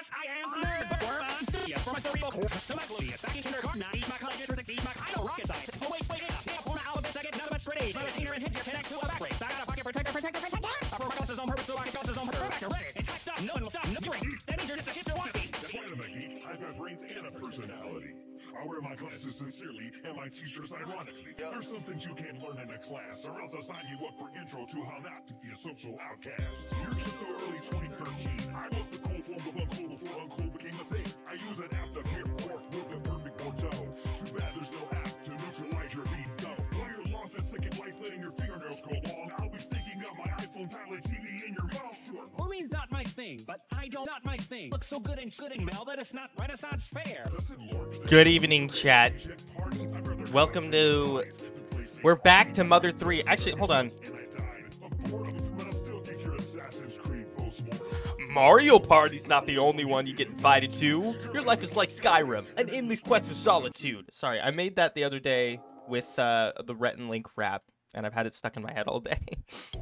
Yes, I am a nerd bookworm. Yes, from a cerebral cortex to my gluteus. Back in kindergarten, I my college entrance exceeds my I know rocket science. Oh, wait, wait, yeah. Yeah, form alphabet second, none of it's straight. My retainer and hinge connect to a back race. I got a pocket protector, protector, protector. Upper glasses on purpose so I can glasses on purpose. Back to ready. It's hacked up. No one will stop. No, you're right. That means you're just a hipster wannabe. Wait a minute, geek. I've got brains and a personality. I wear my glasses sincerely and my t-shirts ironically. There's some things you can't learn in a class, or else I'll sign you up for intro to how not to be a social outcast. You're just so early 2013. I was the cool form of uncool before uncool became a thing. I use an app to pair pork with the perfect Bordeaux. Too bad there's no app to neutralize your libido. While you're lost at second life, letting your fingernails grow long, I'll be syncing up my iPhone, tablet, TV in your mouth. Grooming's not my thing, but I don't not my thing. Looks so good and good and Mel that it's not Renaissance fair. Good evening, chat. Welcome to. We're back to Mother 3. Actually, hold on. Mario Party's not the only one you get invited to. Your life is like Skyrim, an endless quest for solitude. Sorry, I made that the other day with uh, the Rhett and Link rap, and I've had it stuck in my head all day.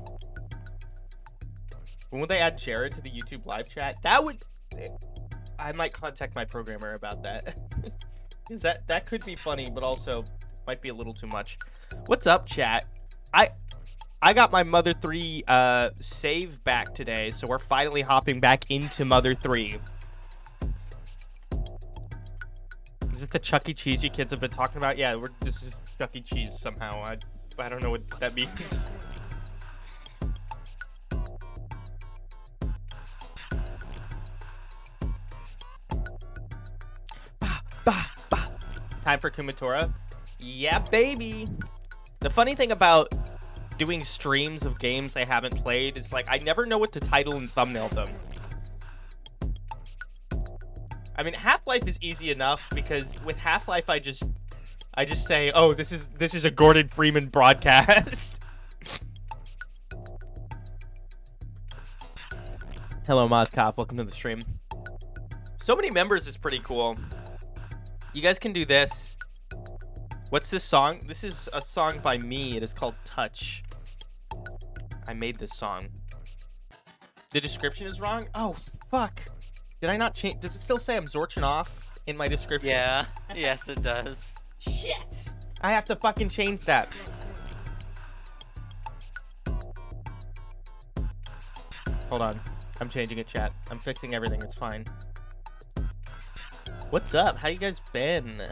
when would they add Jared to the YouTube live chat? That would. I might contact my programmer about that. Because that that could be funny, but also might be a little too much. What's up, chat? I I got my Mother 3 uh, save back today, so we're finally hopping back into Mother 3. Is it the Chuck E. Cheese you kids have been talking about? Yeah, we're, this is Chuck E. Cheese somehow. I, I don't know what that means. Bah, bah, bah. It's time for Kumatora. Yeah, baby. The funny thing about doing streams of games I haven't played is like I never know what to title and thumbnail them. I mean, Half-Life is easy enough because with Half-Life I just I just say, "Oh, this is this is a Gordon Freeman broadcast." Hello, Mozkov. Welcome to the stream. So many members is pretty cool. You guys can do this. What's this song? This is a song by me. It is called Touch. I made this song. The description is wrong? Oh, fuck. Did I not change? Does it still say I'm Zorchin off in my description? Yeah, yes it does. Shit! I have to fucking change that. Hold on. I'm changing it, chat. I'm fixing everything. It's fine. What's up? How you guys been?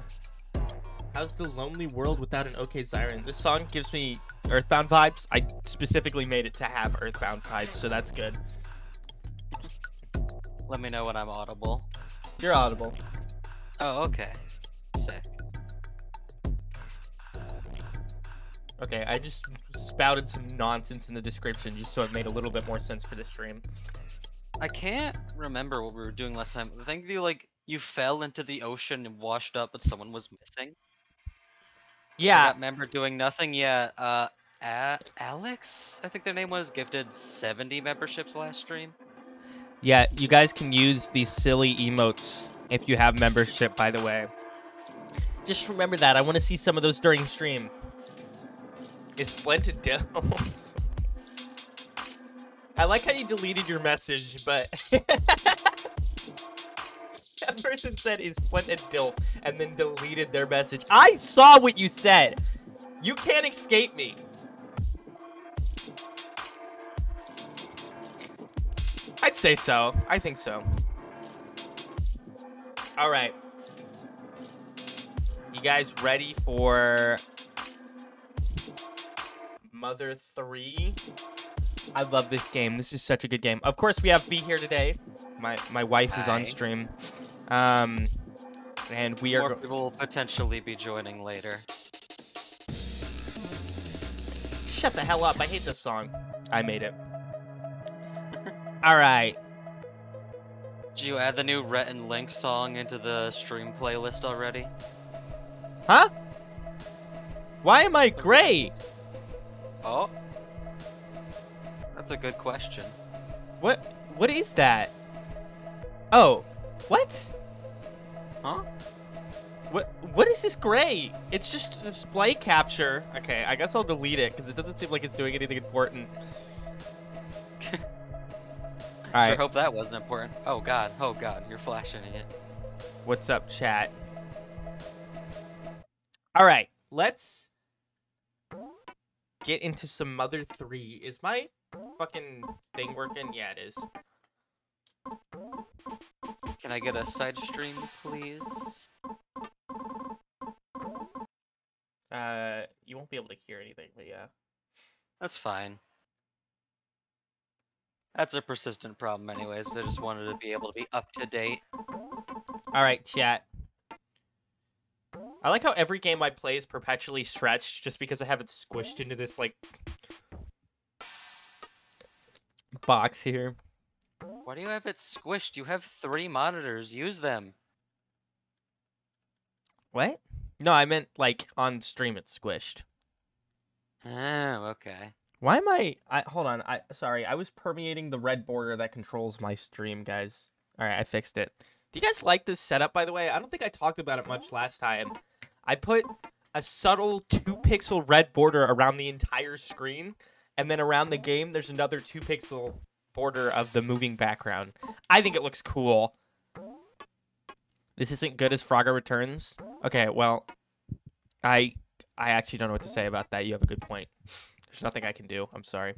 How's the lonely world without an OK Siren? This song gives me Earthbound vibes. I specifically made it to have Earthbound vibes, so that's good. Let me know when I'm audible. You're audible. Oh, okay. Sick. Okay, I just spouted some nonsense in the description just so it made a little bit more sense for the stream. I can't remember what we were doing last time. I think you like you fell into the ocean and washed up, but someone was missing. Yeah. member doing nothing. Yeah. Uh, A- Alex, I think their name was, gifted 70 memberships last stream. Yeah, you guys can use these silly emotes if you have membership, by the way. Just remember that. I want to see some of those during stream. Is Splendid Dill? I like how you deleted your message, but... that person said is Splendid Dill and then deleted their message. I saw what you said. You can't escape me. I'd say so. I think so. All right. You guys ready for Mother 3? I love this game. This is such a good game. Of course, we have B here today. My my wife is on stream. Um and we are More will potentially be joining later. Shut the hell up. I hate this song. I made it. All right. Did you add the new Rhett and Link song into the stream playlist already? Huh? Why am I gray? Oh. That's a good question. What what is that? Oh, what? Huh? What what is this gray? It's just display capture. Okay, I guess I'll delete it because it doesn't seem like it's doing anything important. Sure hope that wasn't important. Oh god, oh god, you're flashing it. what's up, chat? Alright, let's get into some Mother 3. Is my fucking thing working? Yeah, it is. Can I get a side stream, please? Uh, you won't be able to hear anything, but yeah. That's fine. That's a persistent problem anyways. I just wanted to be able to be up to date. Alright, chat. I like how every game I play is perpetually stretched just because I have it squished into this, like, box here. Why do you have it squished? You have three monitors. Use them. What? No, I meant, like, on stream it's squished. Oh, okay. Why am I, I... Hold on, I... Sorry, I was permeating the red border that controls my stream, guys. Alright, I fixed it. Do you guys like this setup, by the way? I don't think I talked about it much last time. I put a subtle two-pixel red border around the entire screen, and then around the game, there's another two-pixel border of the moving background. I think it looks cool. This isn't good as Frogger Returns. Okay, well, I I actually don't know what to say about that. You have a good point. There's nothing I can do. I'm sorry.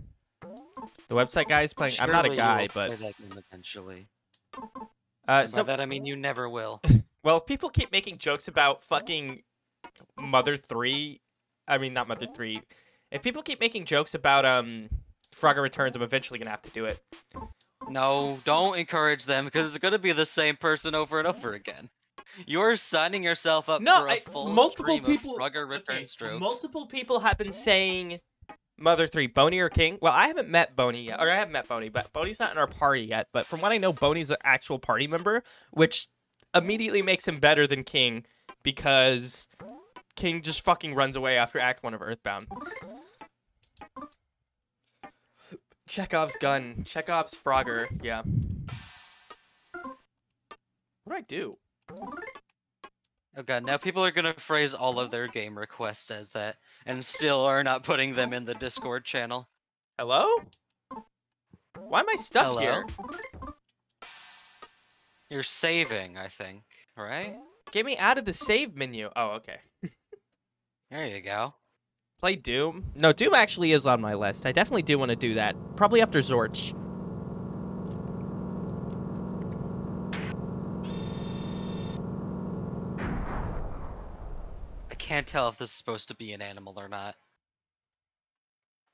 The website guy is playing. I'm not a Surely guy, but play that game eventually. uh, so By that I mean you never will. Well, if people keep making jokes about fucking Mother 3, I mean, not Mother 3. If people keep making jokes about um Frogger Returns, I'm eventually going to have to do it. No, don't encourage them because it's going to be the same person over and over again. You're signing yourself up No, for a I- full multiple people- Frogger Okay, return strokes. multiple people have been saying Mother 3, Boney or King. Well, I haven't met Boney yet, or I haven't met Boney, but Boney's not in our party yet. But from what I know, Boney's an actual party member, which immediately makes him better than King because King just fucking runs away after Act 1 of Earthbound. Chekhov's gun. Chekhov's Frogger. Yeah. What do I do? Oh god, now people are gonna phrase all of their game requests as that, and still are not putting them in the Discord channel. Hello? Why am I stuck Hello? here? You're saving, I think, right? Get me out of the save menu. Oh, okay. There you go. Play Doom? No, Doom actually is on my list. I definitely do want to do that. Probably after Zorch. I can't tell if this is supposed to be an animal or not.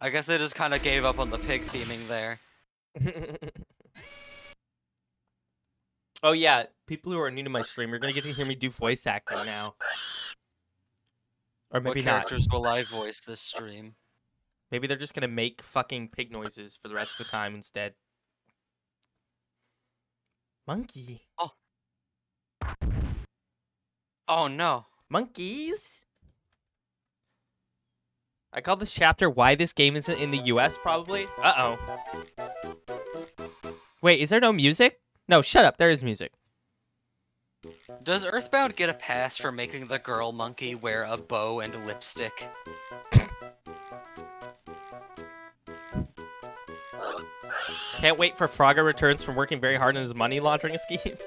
I guess I just kind of gave up on the pig theming there. oh yeah, people who are new to my stream, you're gonna get to hear me do voice acting now. Or maybe what not. characters will I voice this stream? Maybe they're just gonna make fucking pig noises for the rest of the time instead. Monkey. Oh. Oh no. Monkeys? I call this chapter Why This Game Isn't in the US, probably. Uh oh. Wait, is there no music? No, shut up. There is music. Does Earthbound get a pass for making the girl monkey wear a bow and lipstick? Can't wait for Frogger returns from working very hard on his money laundering schemes.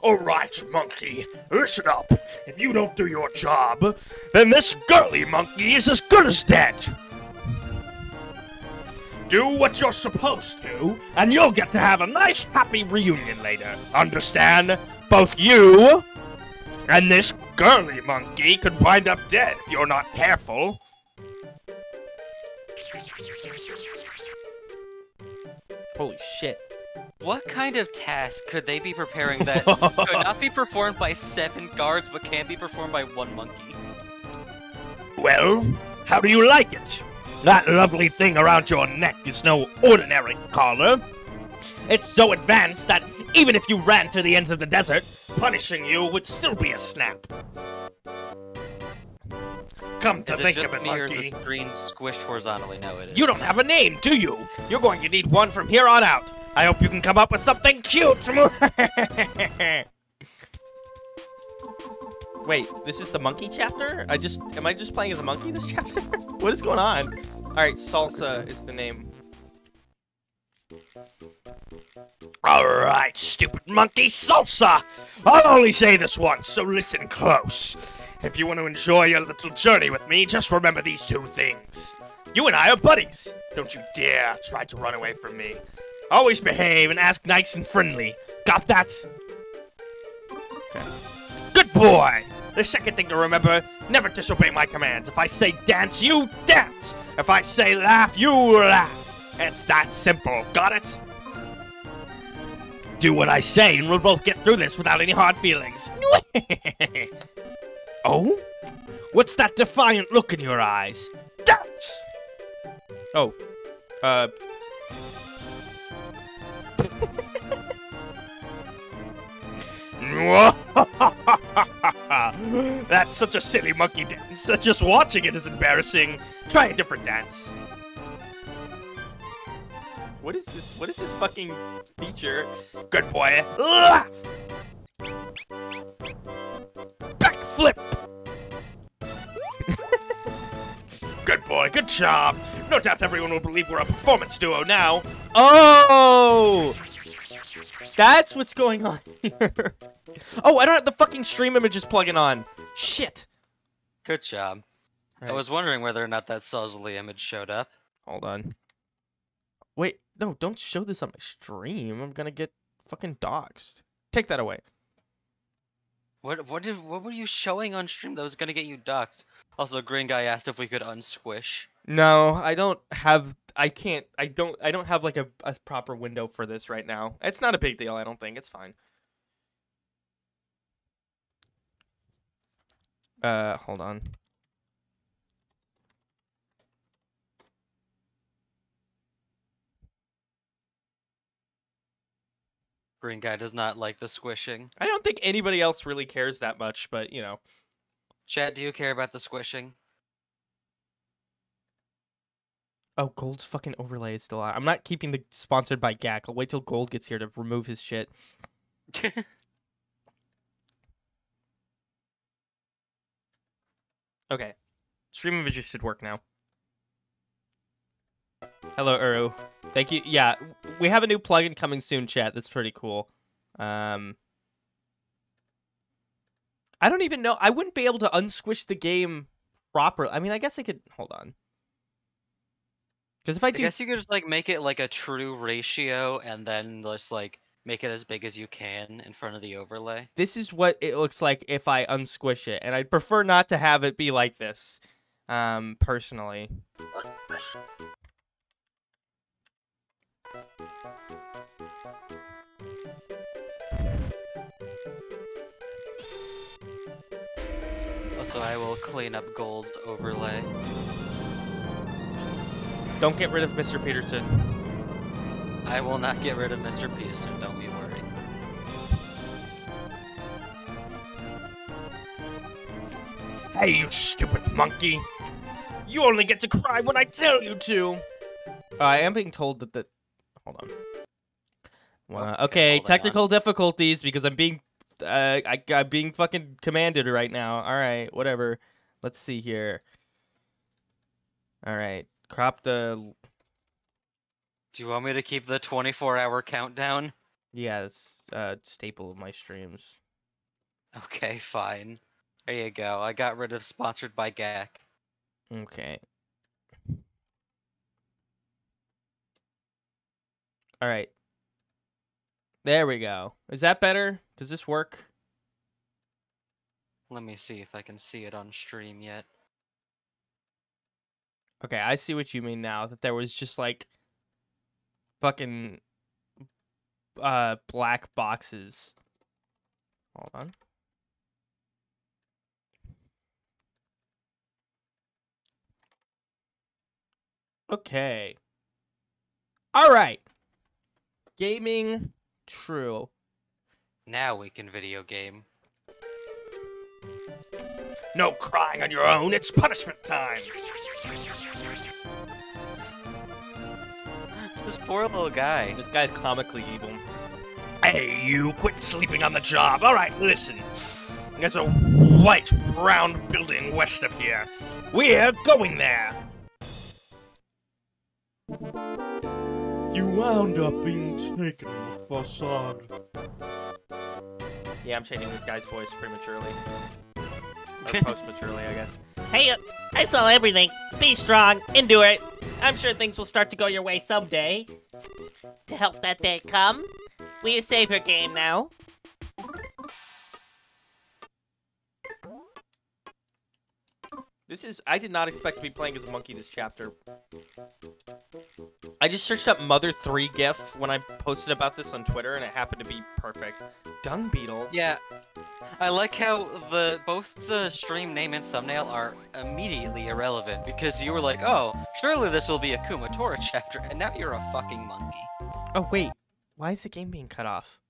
All right, monkey, listen up. If you don't do your job, then this girly monkey is as good as dead. Do what you're supposed to, and you'll get to have a nice, happy reunion later. Understand? Both you and this girly monkey could wind up dead if you're not careful. Holy shit. What kind of task could they be preparing that could not be performed by seven guards but can be performed by one monkey? Well, how do you like it? That lovely thing around your neck is no ordinary collar. It's so advanced that even if you ran to the ends of the desert, punishing you would still be a snap. Come to Is it think just of it, me or the monkey. screen squished horizontally? No, it is. You don't have a name, do you? You're going to need one from here on out. I hope you can come up with something cute. Wait, this is the monkey chapter? I just am I just playing as a monkey this chapter? what is going on? All right, salsa is the name. Alright, stupid monkey, salsa! I'll only say this once, so listen close. If you want to enjoy your little journey with me, just remember these two things. You and I are buddies. Don't you dare try to run away from me. Always behave and ask nice and friendly. Got that? Okay. Good boy! The second thing to remember, never disobey my commands. If I say dance, you dance! If I say laugh, you laugh! It's that simple. Got it? Do what I say, and we'll both get through this without any hard feelings. oh? What's that defiant look in your eyes? Dance! Oh. Uh. That's such a silly monkey dance. Just watching it is embarrassing. Try a different dance. What is this? What is this fucking feature? Good boy. Laugh. Backflip. Good boy. Good job. No doubt everyone will believe we're a performance duo now. Oh! That's what's going on here. oh, I don't have the fucking stream images plugging on. Shit. Good job. I was wondering whether or not that Sozily image showed up. Hold on. No, don't show this on my stream. I'm gonna get fucking doxxed. Take that away. What what did what were you showing on stream that was gonna get you doxxed? Also, Green Guy asked if we could unsquish. No, I don't have. I can't. I don't. I don't have like a, a proper window for this right now. It's not a big deal. I don't think it's fine. Uh, hold on. Green Guy does not like the squishing. I don't think anybody else really cares that much, but you know. Chat, do you care about the squishing? Oh, Gold's fucking overlay is still on. I'm not keeping the sponsored by GAC. I'll wait till Gold gets here to remove his shit. Okay. Stream images should work now. Hello, Uru. Thank you. Yeah, we have a new plugin coming soon, chat. That's pretty cool. Um, I don't even know. I wouldn't be able to unsquish the game properly. I mean, I guess I could. Hold on. Because if I do, I guess you could just like make it like a true ratio and then just like make it as big as you can in front of the overlay. this is what it looks like if I unsquish it, and I'd prefer not to have it be like this. Um, personally. I will clean up Gold's overlay. Don't get rid of Mr. Peterson. I will not get rid of Mr. Peterson, don't be worried. Hey, you stupid monkey. You only get to cry when I tell you to. Uh, I am being told that the. Hold on. Well, Oh, okay, okay, hold on. technical difficulties because I'm being, uh, I, I'm being fucking commanded right now. All right, whatever. Let's see here. All right, crop the. Do you want me to keep the 24 hour countdown? Yeah, it's uh staple of my streams. Okay, fine. There you go. I got rid of sponsored by GAC. Okay. All right. There we go. Is that better? Does this work? Let me see if I can see it on stream yet. Okay, I see what you mean now. That there was just like fucking uh black boxes. Hold on. Okay. All right. Gaming true. Now we can video game. No crying on your own. It's punishment time. This poor little guy. This guy's comically evil. Hey, you quit sleeping on the job. All right, listen. There's a white, round building west of here. We're going there. You you wound up being taken with facade. Yeah, I'm changing this guy's voice prematurely. Or post-maturely, I guess. Hey, uh, I saw everything. Be strong. Endure it. I'm sure things will start to go your way someday. To help that day come, will you save your game now? This is. I did not expect to be playing as a monkey this chapter. I just searched up Mother 3 GIF when I posted about this on Twitter, and it happened to be perfect. Dung Beetle? Yeah. I like how the both the stream name and thumbnail are immediately irrelevant because you were like, oh, surely this will be a Kumatora chapter, and now you're a fucking monkey. Oh, wait. Why is the game being cut off?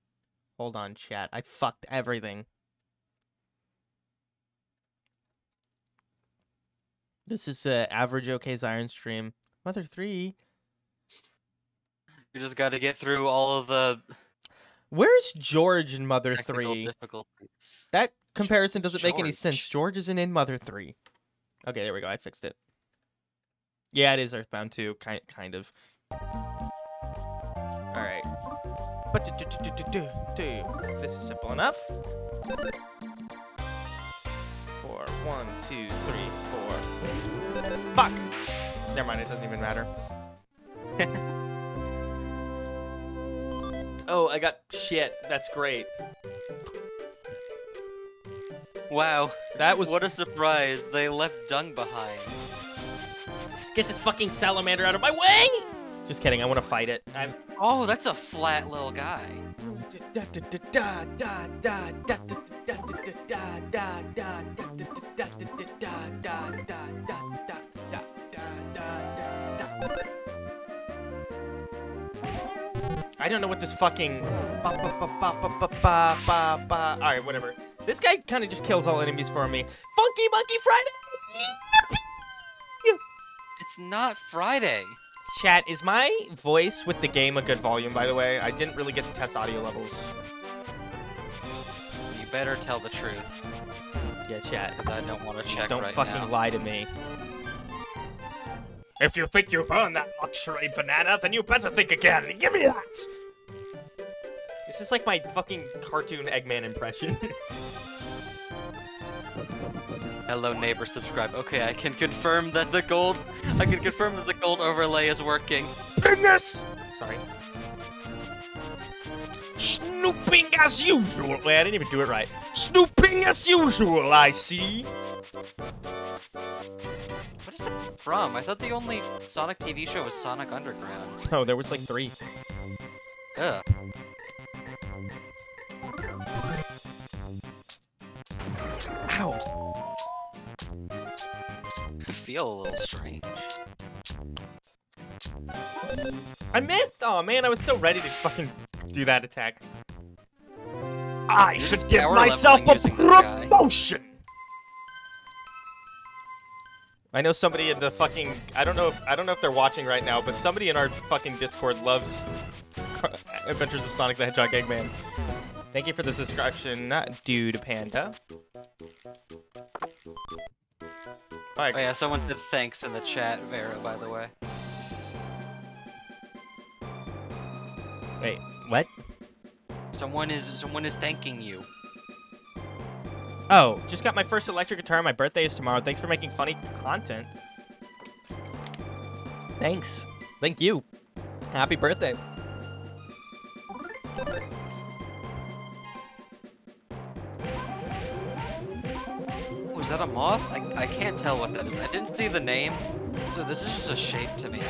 Hold on, chat. I fucked everything. This is uh, average OK's Iron Stream. Mother 3? You just got to get through all of the Where's George in Mother 3? That comparison doesn't make any sense. George. George isn't in Mother 3. Okay, there we go. I fixed it. Yeah, it is Earthbound 2. Kind, kind of. Alright. But do, do, do, do, do, do. This is simple enough. Four. One, two, three, four. Fuck! Never mind, it doesn't even matter. oh, I got shit. That's great. Wow, That was what a surprise! They left dung behind. Get this fucking salamander out of my way! Just kidding, I want to fight it. I'm. Oh, that's a flat little guy. I don't know what this fucking. Alright, whatever. This guy kind of just kills all enemies for me. Funky Monkey Friday! It's not Friday. Chat, is my voice with the game a good volume, by the way? I didn't really get to test audio levels. You better tell the truth, Yeah, chat. 'cause I don't want to check Don't right fucking now. lie to me. If you think you've earned that luxury banana, then you better think again. Give me that! This is like my fucking cartoon Eggman impression. Hello, neighbor, subscribe. Okay, I can confirm that the gold. I can confirm that the gold overlay is working. Goodness! Sorry. Snooping as usual. Wait, I didn't even do it right. Snooping as usual, I see. What is that from? I thought the only Sonic TV show was Sonic Underground. Oh, there was like three. Ugh. Ow. I feel a little strange. I missed! Oh man, I was so ready to fucking do that attack. I You're should give myself a leveling using this guy. promotion. I know somebody in the fucking I don't know if I don't know if they're watching right now, but somebody in our fucking Discord loves Adventures of Sonic the Hedgehog Eggman. Thank you for the subscription, dude panda. Oh yeah, someone said thanks in the chat, Vera, by the way. Wait, what? Someone is someone is thanking you. Oh, just got my first electric guitar. My birthday is tomorrow. Thanks for making funny content. Thanks. Thank you. Happy birthday. That a moth? I, I can't tell what that is. I didn't see the name, so this is just a shape to me.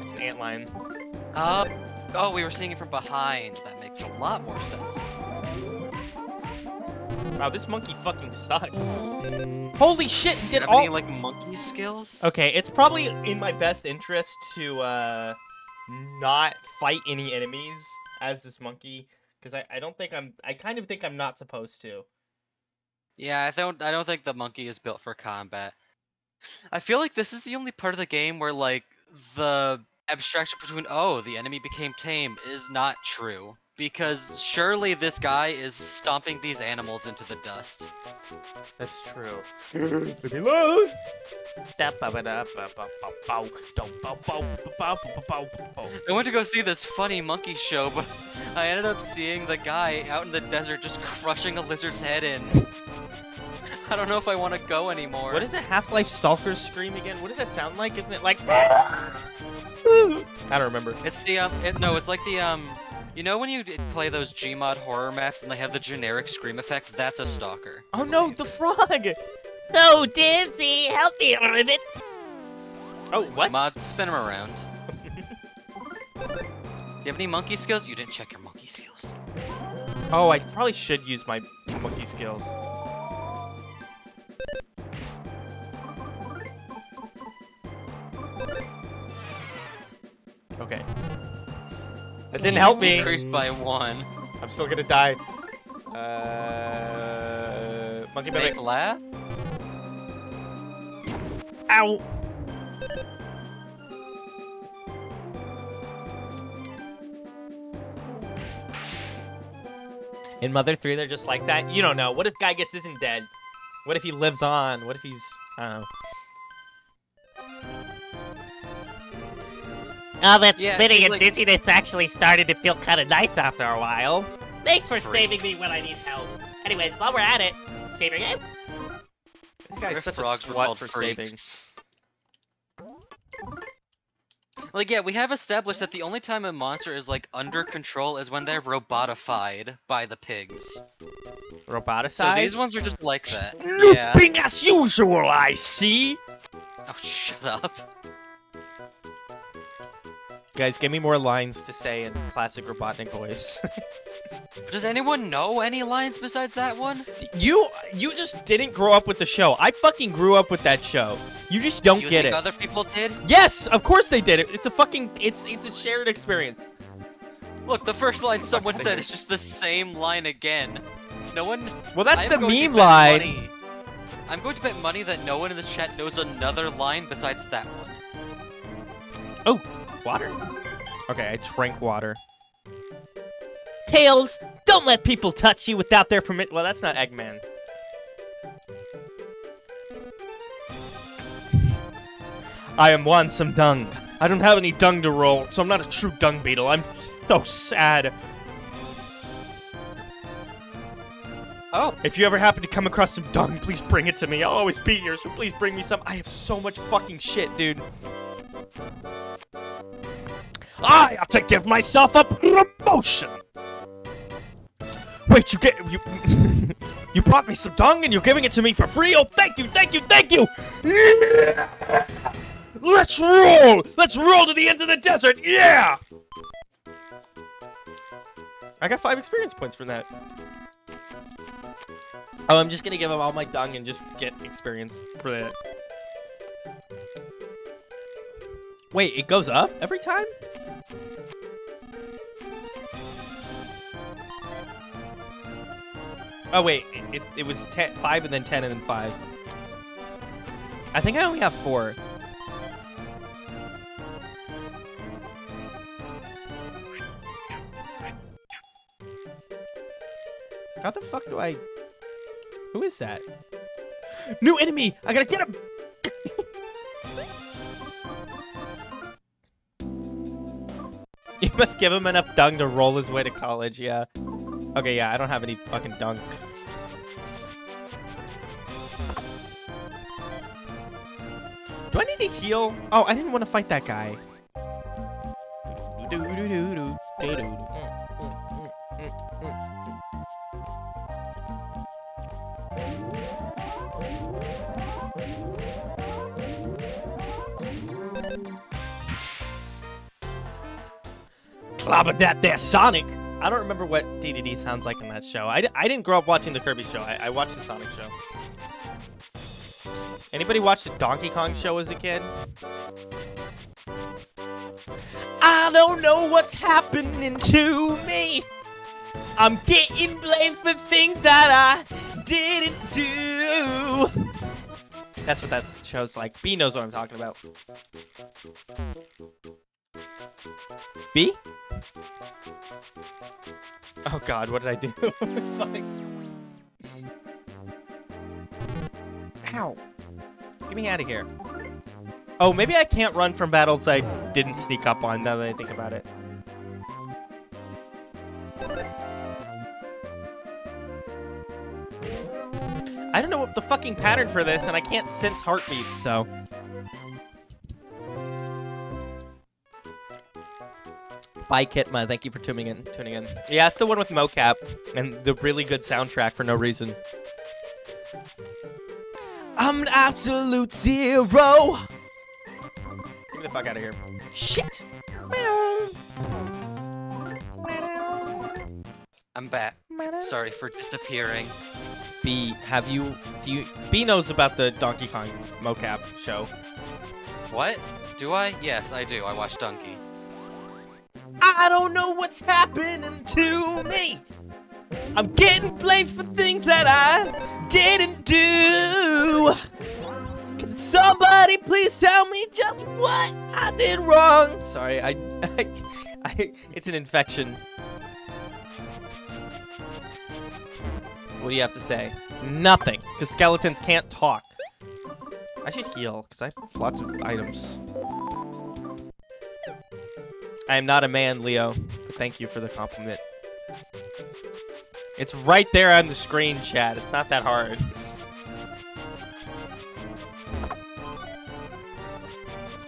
It's an antlion. Uh, oh, we were seeing it from behind. That makes a lot more sense. Wow, this monkey fucking sucks. Holy shit, he did have all- any like monkey skills? Okay, it's probably in my best interest to uh not fight any enemies as this monkey because I, I don't think I'm I kind of think I'm not supposed to. Yeah, I don't. I don't think the monkey is built for combat. I feel like this is the only part of the game where like the abstraction between oh the enemy became tame is not true. because surely this guy is stomping these animals into the dust. That's true. Leave me alone. I went to go see this funny monkey show, but I ended up seeing the guy out in the desert just crushing a lizard's head in. I don't know if I want to go anymore. What is a Half-Life Stalker scream again? What does that sound like? Isn't it like? I don't remember. It's the um, it, no, it's like the um, you know when you play those Gmod horror maps and they have the generic scream effect? That's a stalker. Oh no, the frog! So dizzy, help me a little bit. Oh, what? Mod, spin him around. Do you have any monkey skills? You didn't check your monkey skills. Oh, I probably should use my monkey skills. Okay. That didn't help me. Increased by one. I'm still gonna die. Uh, monkey Make mimic. laugh? Ow! In Mother 3, they're just like that. You don't know. What if Giygas isn't dead? What if he lives on? What if he's... I don't know. Oh, that Yeah, spinning and like- dizziness actually started to feel kind of nice after a while. Thanks for Freak. saving me when I need help. Anyways, while we're at it, save your game. This guy's What if such a frogs were slut for freaks? saving. Like, yeah, we have established that the only time a monster is, like, under control is when they're robotified by the pigs. Roboticized? So these ones are just like that. Yeah. Looping as usual, I see. Oh, shut up. Guys, give me more lines to say in classic Robotnik voice. Does anyone know any lines besides that one? you you just didn't grow up with the show. I fucking grew up with that show. You just don't Do you get think it. other people did? Yes, of course they did. It's a fucking it's it's a shared experience. Look, the first line someone said is just the same line again. No one. Well, that's I'm the meme line. money- I'm going to bet money that no one in the chat knows another line besides that one. Oh, water. Okay, I drank water. Tails, don't let people touch you without their permit. Well, that's not Eggman. I am one some dung. I don't have any dung to roll, so I'm not a true dung beetle. I'm so sad. Oh, If you ever happen to come across some dung, please bring it to me. I'll always be here, so please bring me some. I have so much fucking shit, dude. I ought to give myself a promotion. Wait, you get you you brought me some dung and you're giving it to me for free? Oh, thank you, thank you, thank you. Yeah! Let's roll. Let's roll to the end of the desert. Yeah. I got five experience points from that. Oh, I'm just gonna give him all my dung and just get experience for that. Wait, it goes up every time? Oh wait, it, it, it was ten, 5 and then 10 and then 5. I think I only have 4. How the fuck do I... Who is that? New enemy! I gotta get him! you must give him enough dung to roll his way to college, yeah. Okay, yeah, I don't have any fucking dung. Do I need to heal? Oh, I didn't want to fight that guy. Clobber that there Sonic. I don't remember what Dedede sounds like in that show. I, I didn't grow up watching the Kirby show. I, I watched the Sonic show. Anybody watch the Donkey Kong show as a kid? I don't know what's happening to me. I'm getting blamed for things that I didn't do. That's what that show's like. B knows what I'm talking about. B? Oh god, what did I do? Ow. Get me out of here. Oh, maybe I can't run from battles I didn't sneak up on now that I think about it. I don't know what the fucking pattern for this, and I can't sense heartbeats, so. Bye, Kitma. Thank you for tuning in. Tuning in. Yeah, it's the one with mocap and the really good soundtrack for no reason. I'm an absolute zero. Get me the fuck out of here. Shit. I'm back. Sorry for disappearing. B, have you? Do you? B knows about the Donkey Kong mocap show. What? Do I? Yes, I do. I watch Donkey. I don't know what's happening to me. I'm getting blamed for things that I didn't do. Can somebody please tell me just what I did wrong? Sorry, I, I, I it's an infection. What do you have to say? Nothing, because skeletons can't talk. I should heal, because I have lots of items. I am not a man, Leo. But Thank you for the compliment. It's right there on the screen, chat. It's not that hard.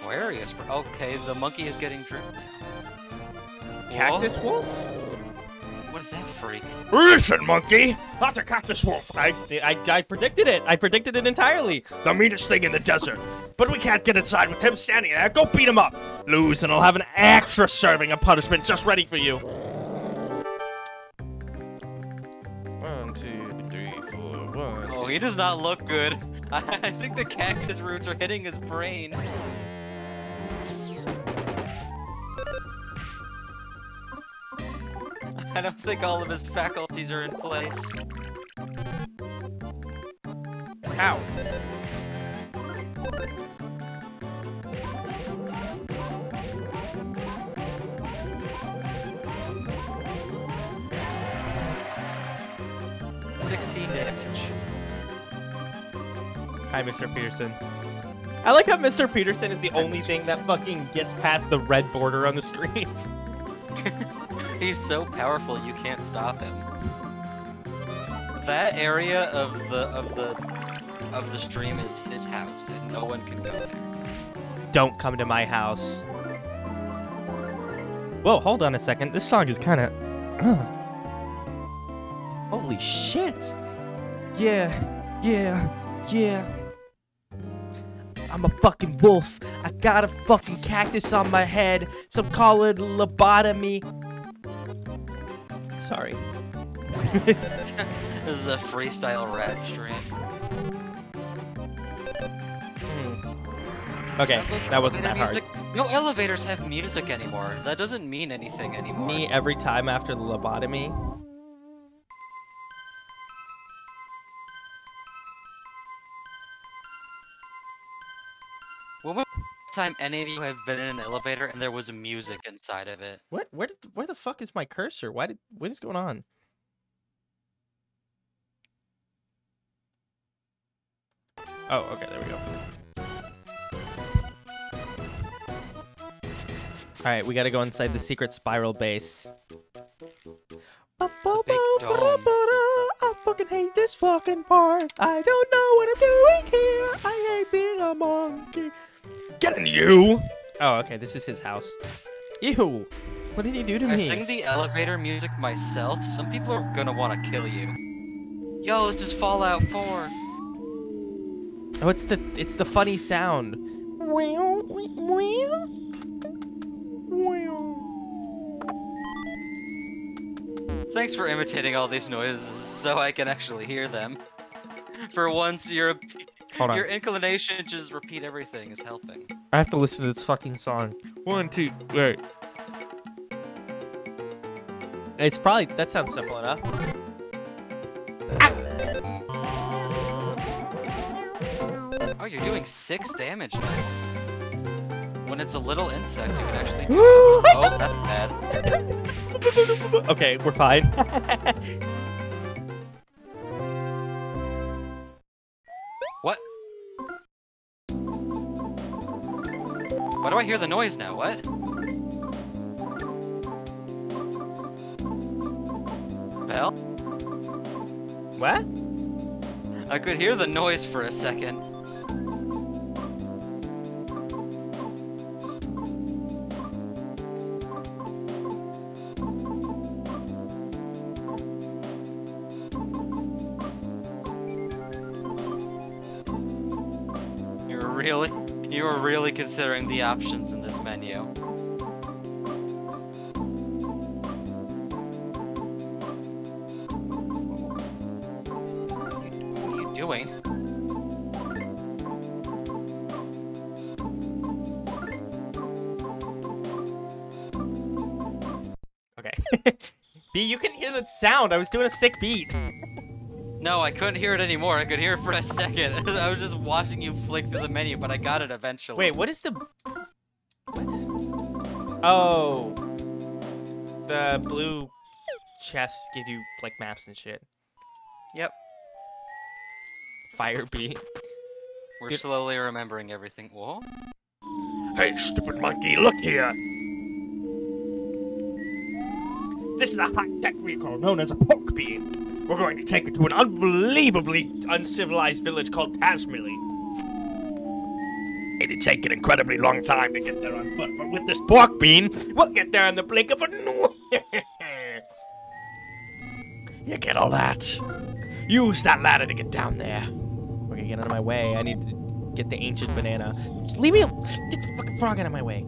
Aquarius. Okay, the monkey is getting dripped now. Cactus Whoa. wolf? What is that freak? Listen, monkey. That's a cactus wolf. I, I, I predicted it. I predicted it entirely. The meanest thing in the desert. But we can't get inside with him standing there. Go beat him up. Lose, and I'll have an extra serving of punishment just ready for you. One, two, three, four, one. Oh, two- he does not look good. I think the cactus roots are hitting his brain. I don't think all of his faculties are in place. Ow. Sixteen damage. Hi, Mr. Peterson. I like how Mr. Peterson is the only thing that fucking gets past the red border on the screen. He's so powerful you can't stop him. That area of the of the of the stream is his house, and no one can go there. Don't come to my house. Whoa, hold on a second. This song is kind of. Holy shit. Yeah, yeah, yeah. I'm a fucking wolf. I got a fucking cactus on my head. Some call it lobotomy. Sorry. This is a freestyle rap stream. Hmm. Okay, that wasn't that hard. music- No elevators have music anymore. That doesn't mean anything anymore. Me every time after the lobotomy. Time any of you have been in an elevator and there was music inside of it? What? Where did? Where the fuck is my cursor? Why did? What is going on? Oh, okay. There we go. All right, we gotta go inside the secret spiral base. I fucking hate this fucking part. I don't know what I'm doing here. I hate being a monkey. Getting you. Oh, okay. This is his house. Ew. What did he do to me? I sing the elevator music myself. Some people are gonna want to kill you. Yo, let's just Fallout 4. Oh, it's the it's the funny sound. Thanks for imitating all these noises so I can actually hear them. For once, your Hold on. your inclination to just repeat everything is helping. I have to listen to this fucking song. One, two, wait. It's probably that sounds simple enough. Oh, you're doing six damage now. When it's a little insect, you can actually do something. Oh, that's bad. Okay, we're fine. do I hear the noise now? What? Bell? what? I could hear the noise for a second. Considering the options in this menu. What are you- what are you doing? Okay. B, you can hear the sound. I was doing a sick beat. No, I couldn't hear it anymore. I could hear it for a second. I was just watching you flick through the menu, but I got it eventually. Wait, what is the... What? Oh. The blue chests give you, like, maps and shit. Yep. Fire B. We're Yep. slowly remembering everything. Whoa. Hey, stupid monkey, look here. This is a high-tech vehicle known as a pork bean. We're going to take it to an unbelievably uncivilized village called Tazmily. It'd take an incredibly long time to get there on foot, but with this pork bean, we'll get there in the blink of an eye. You get all that? Use that ladder to get down there. Okay, get out of my way. I need to get the ancient banana. Just leave me. Get the fucking frog out of my way.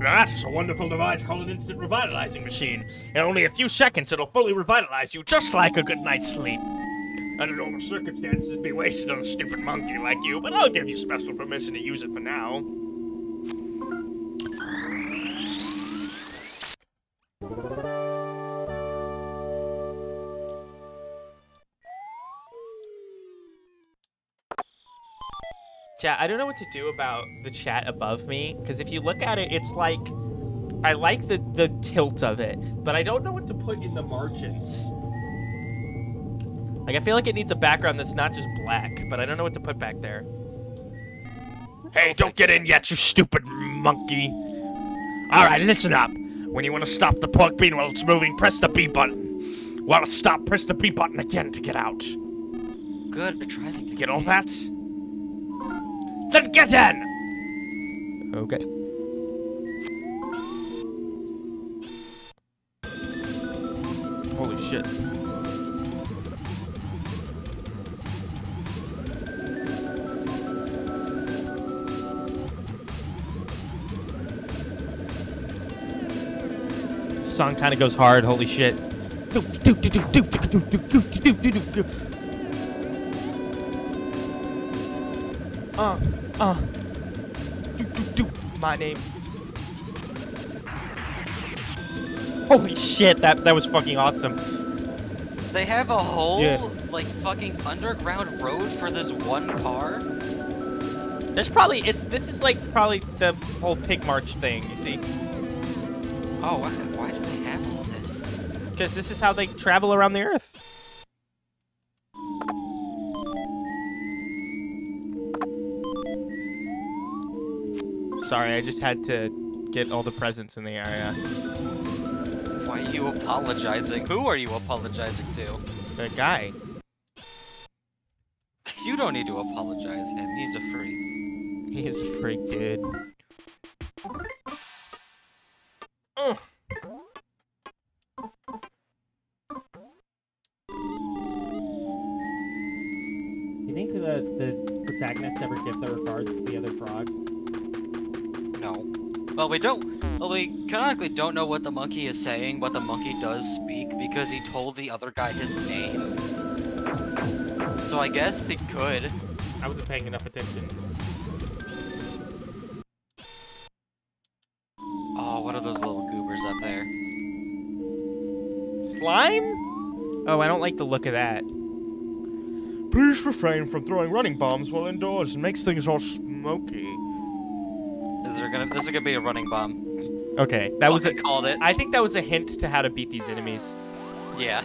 That's a wonderful device called an instant revitalizing machine. In only a few seconds, it'll fully revitalize you just like a good night's sleep. Under normal circumstances, it'd be wasted on a stupid monkey like you, but I'll give you special permission to use it for now. Chat, I don't know what to do about the chat above me, because if you look at it, it's like I like the the tilt of it, but I don't know what to put in the margins. Like I feel like it needs a background that's not just black, but I don't know what to put back there. Hey, don't get in yet, you stupid monkey. Alright, listen up. When you want to stop the pork bean while it's moving, press the B button. While it's stopped, press the B button again to get out. Good at driving. You get all that? Then get in! Okay. Holy shit. This song kind of goes hard. Holy shit. Uh, uh. Do, do, do. My name. Holy shit, that that was fucking awesome. They have a whole Yeah. like fucking underground road for this one car. There's probably it's this is like probably the whole pig march thing, you see? Oh, why, why do they have all this? Because this is how they travel around the earth. Sorry, I just had to get all the presents in the area. Why are you apologizing? Who are you apologizing to? The guy. You don't need to apologize him. He's a freak. He is a freak, dude. Ugh. You think the, the protagonists ever give their Well, we don't. Well, we canonically don't know what the monkey is saying, but the monkey does speak because he told the other guy his name. So I guess they could. I wasn't paying enough attention. Oh, what are those little goobers up there? Slime? Oh, I don't like the look of that. Please refrain from throwing running bombs while indoors. It makes things all smoky. There gonna? This is gonna be a running bomb. Okay, that was a. Called it. I think that was a hint to how to beat these enemies. Yeah.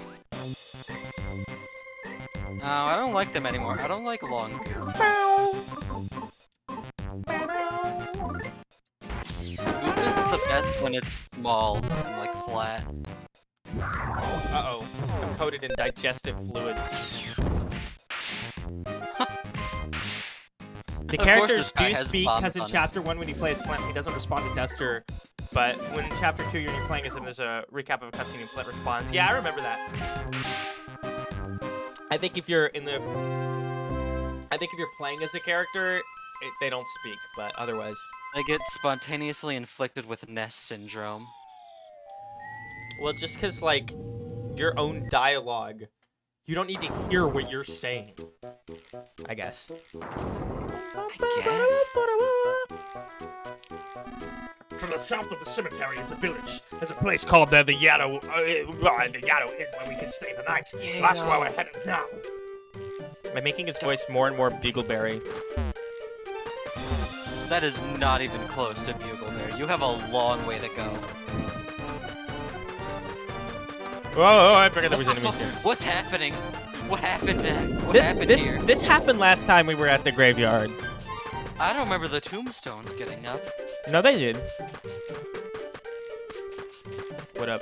No, I don't like them anymore. I don't like long goo. Goop is the best when it's small and like flat. Uh oh, I'm coated in digestive fluids. The Of characters do speak because in on it. chapter one, when he plays Flint, he doesn't respond to Duster. But when in chapter two, you're playing as him, there's a recap of a cutscene and Flint responds. Yeah, I remember that. I think if you're in the, I think if you're playing as a character, it, they don't speak, but otherwise, They get spontaneously inflicted with Ness syndrome. well, just because like your own dialogue, you don't need to hear what you're saying. I guess. I guess. To the south of the cemetery is a village. There's a place called the, the Yado, uh, the Yado Inn where we can stay the night. That's where we're headed now. By making his voice more and more Beagleberry. That is not even close to Bugleberry. You have a long way to go. Oh, I forgot there was enemies here. What's happening? What happened? What This happened this here? this happened last time we were at the graveyard. I don't remember the tombstones getting up. No, they did. What up?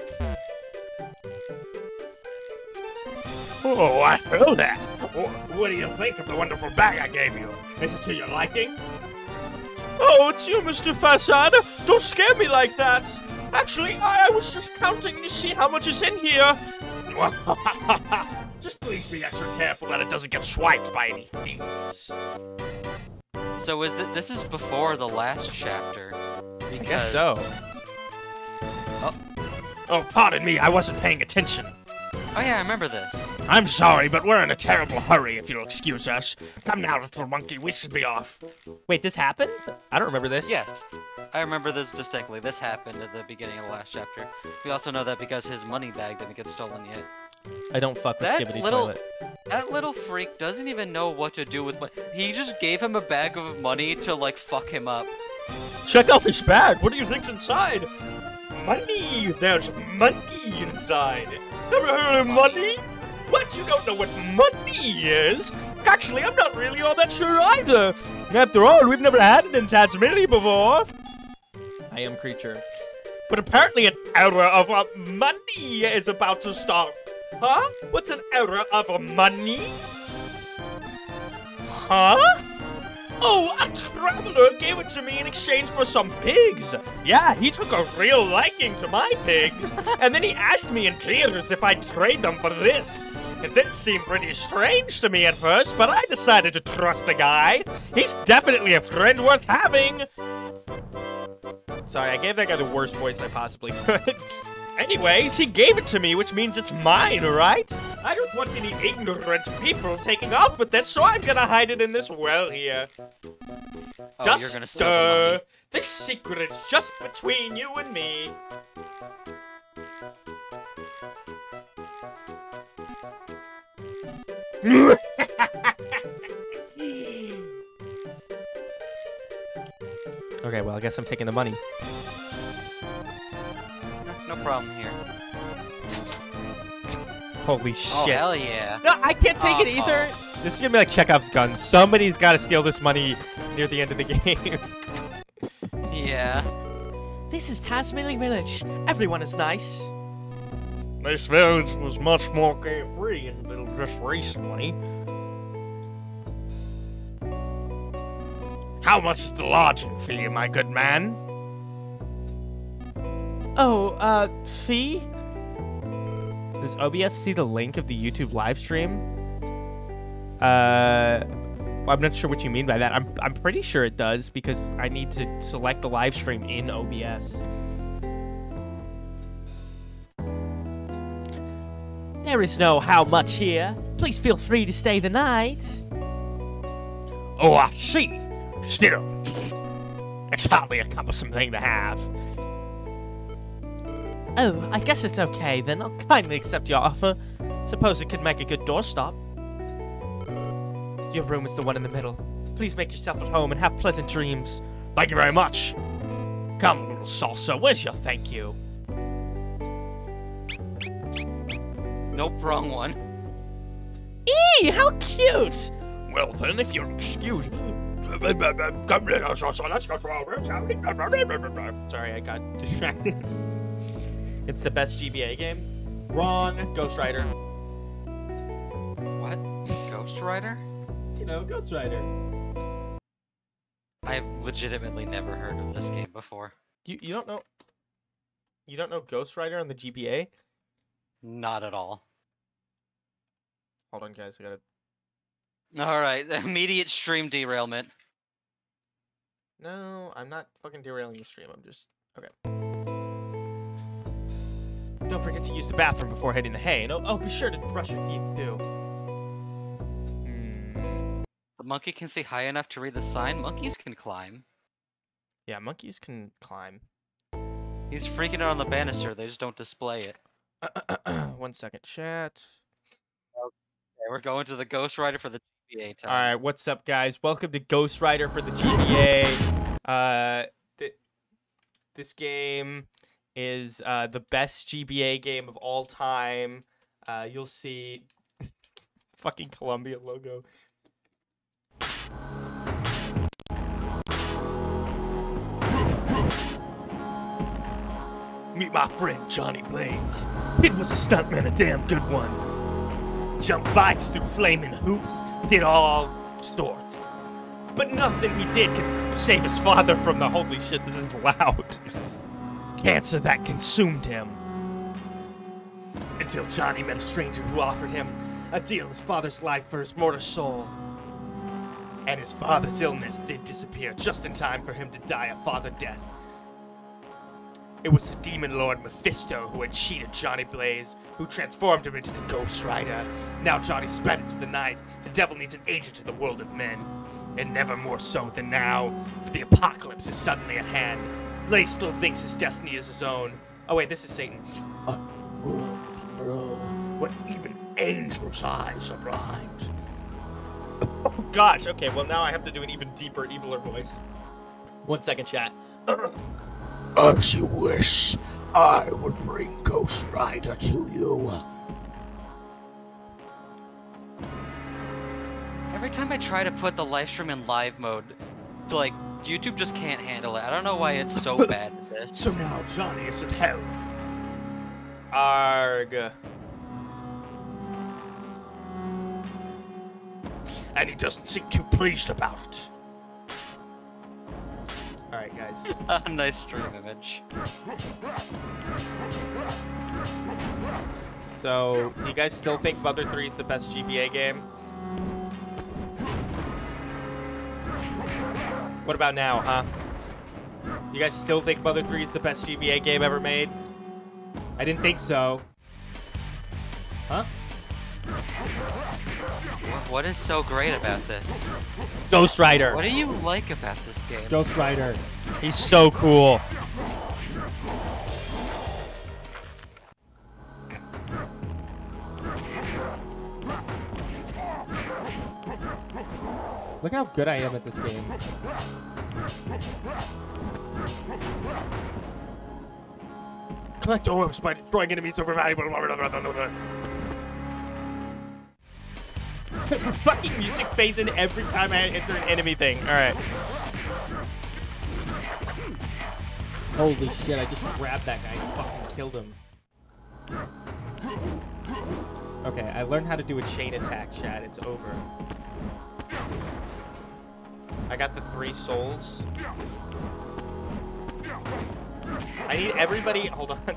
Oh, I know that. What do you think of the wonderful bag I gave you? Is it to your liking? Oh, it's you, Mr. Fassad. Don't scare me like that. Actually, I, I was just counting to see how much is in here. Just please be extra careful that it doesn't get swiped by any thieves. So is that this is before the last chapter? Because... I guess so. Oh. oh, pardon me, I wasn't paying attention. Oh yeah, I remember this. I'm sorry, but we're in a terrible hurry if you'll excuse us. Come now, little monkey, we should be off. Wait, this happened? I don't remember this. Yes, I remember this distinctly. This happened at the beginning of the last chapter. We also know that because his money bag didn't get stolen yet. I don't fuck with That Skibidi little- Toilet. That little freak doesn't even know what to do with money. He just gave him a bag of money to like fuck him up. Check out this bag. What do you think's inside? Money. There's money inside. Never heard of money? What? You don't know what money is? Actually, I'm not really all that sure either. After all, we've never had it in Tazmily before. I am creature. But apparently an era of uh, money is about to start. Huh? What's an era of uh, money? Huh? Oh, a traveler gave it to me in exchange for some pigs. Yeah, he took a real liking to my pigs. and then he asked me in tears if I'd trade them for this. It did seem pretty strange to me at first, but I decided to trust the guy. He's definitely a friend worth having. Sorry, I gave that guy the worst voice I possibly could. Anyways, he gave it to me, which means it's mine, right? I don't want any ignorant people taking off with it, so I'm gonna hide it in this well here. Oh, just, you're gonna steal the uh, money. this secret's just between you and me. okay, well, I guess I'm taking the money. No problem here. Holy Oh shit. hell yeah. No, I can't take it Uh-huh. either. This is gonna be like Chekhov's gun. Somebody's gotta steal this money near the end of the game. Yeah. this is Tazmily Village. Everyone is nice. This village was much more carefree until just recently. How much is the lodging fee, my good man? Oh, uh, fee? Does OBS see the link of the YouTube live stream? Uh, I'm not sure what you mean by that. I'm, I'm pretty sure it does because I need to select the live stream in OBS. There is no how much here. Please feel free to stay the night. Oh, I see. Still, it's hardly a cumbersome thing to have. Oh, I guess it's okay then. I'll kindly accept your offer. Suppose it could make a good doorstop. Your room is the one in the middle. Please make yourself at home and have pleasant dreams. Thank you very much. Come, little salsa. Where's your thank you? Nope, wrong one. Eee, how cute! Well then, if you'll excuse Sorry, I got distracted. it's the best GBA game. Wrong, Ghost Rider. What? Ghost Rider? You know, Ghost Rider. I've legitimately never heard of this game before. You you don't know You don't know Ghost Rider on the GBA? Not at all. Hold on guys, I gotta All right, immediate stream derailment. No, I'm not fucking derailing the stream. I'm just okay. Don't forget to use the bathroom before hitting the hay. And oh, oh be sure to brush your teeth too. Hmm. The monkey can see high enough to read the sign. Monkeys can climb. Yeah, monkeys can climb. He's freaking out on the banister. They just don't display it. One second, chat. Okay, we're going to the Ghost Rider for the. All right, what's up, guys? Welcome to Ghost Rider for the GBA. Uh, th- this game is uh, the best GBA game of all time. Uh, you'll see fucking Columbia logo. Meet my friend Johnny Blaze. It was a stuntman, a damn good one. Jumped bikes through flaming hoops, did all sorts. But nothing he did could save his father from the holy shit, this is loud. Cancer that consumed him. Until Johnny met a stranger who offered him a deal his father's life for his mortal soul. And his father's illness did disappear just in time for him to die a father death. It was the demon lord Mephisto who had cheated Johnny Blaze, who transformed him into the Ghost Rider. Now Johnny sped into the night. The devil needs an agent in the world of men. And never more so than now, for the apocalypse is suddenly at hand. Blaze still thinks his destiny is his own. Oh wait, this is Satan. World where even angels' eyes are blind. Oh gosh, okay, well now I have to do an even deeper, eviler voice. One second, chat. As you wish, I would bring Ghost Rider to you. Every time I try to put the live stream in live mode, like YouTube just can't handle it. I don't know why it's so bad at this. So now Johnny is in hell. Arg. And he doesn't seem too pleased about it. Alright, guys. nice stream image. So, do you guys still think Mother 3 is the best GBA game? What about now, huh? You guys still think Mother 3 is the best GBA game ever made? I didn't think so. Huh? What is so great about this? Ghost Rider. What do you like about this game? Ghost Rider. He's so cool. Look how good I am at this game. Collect orbs by destroying enemies over valuable. Fucking music fades in every time I enter an enemy thing. All right. Holy shit, I just grabbed that guy and fucking killed him. Okay, I learned how to do a chain attack, chat. It's over. I got the three souls. I need everybody. Hold on.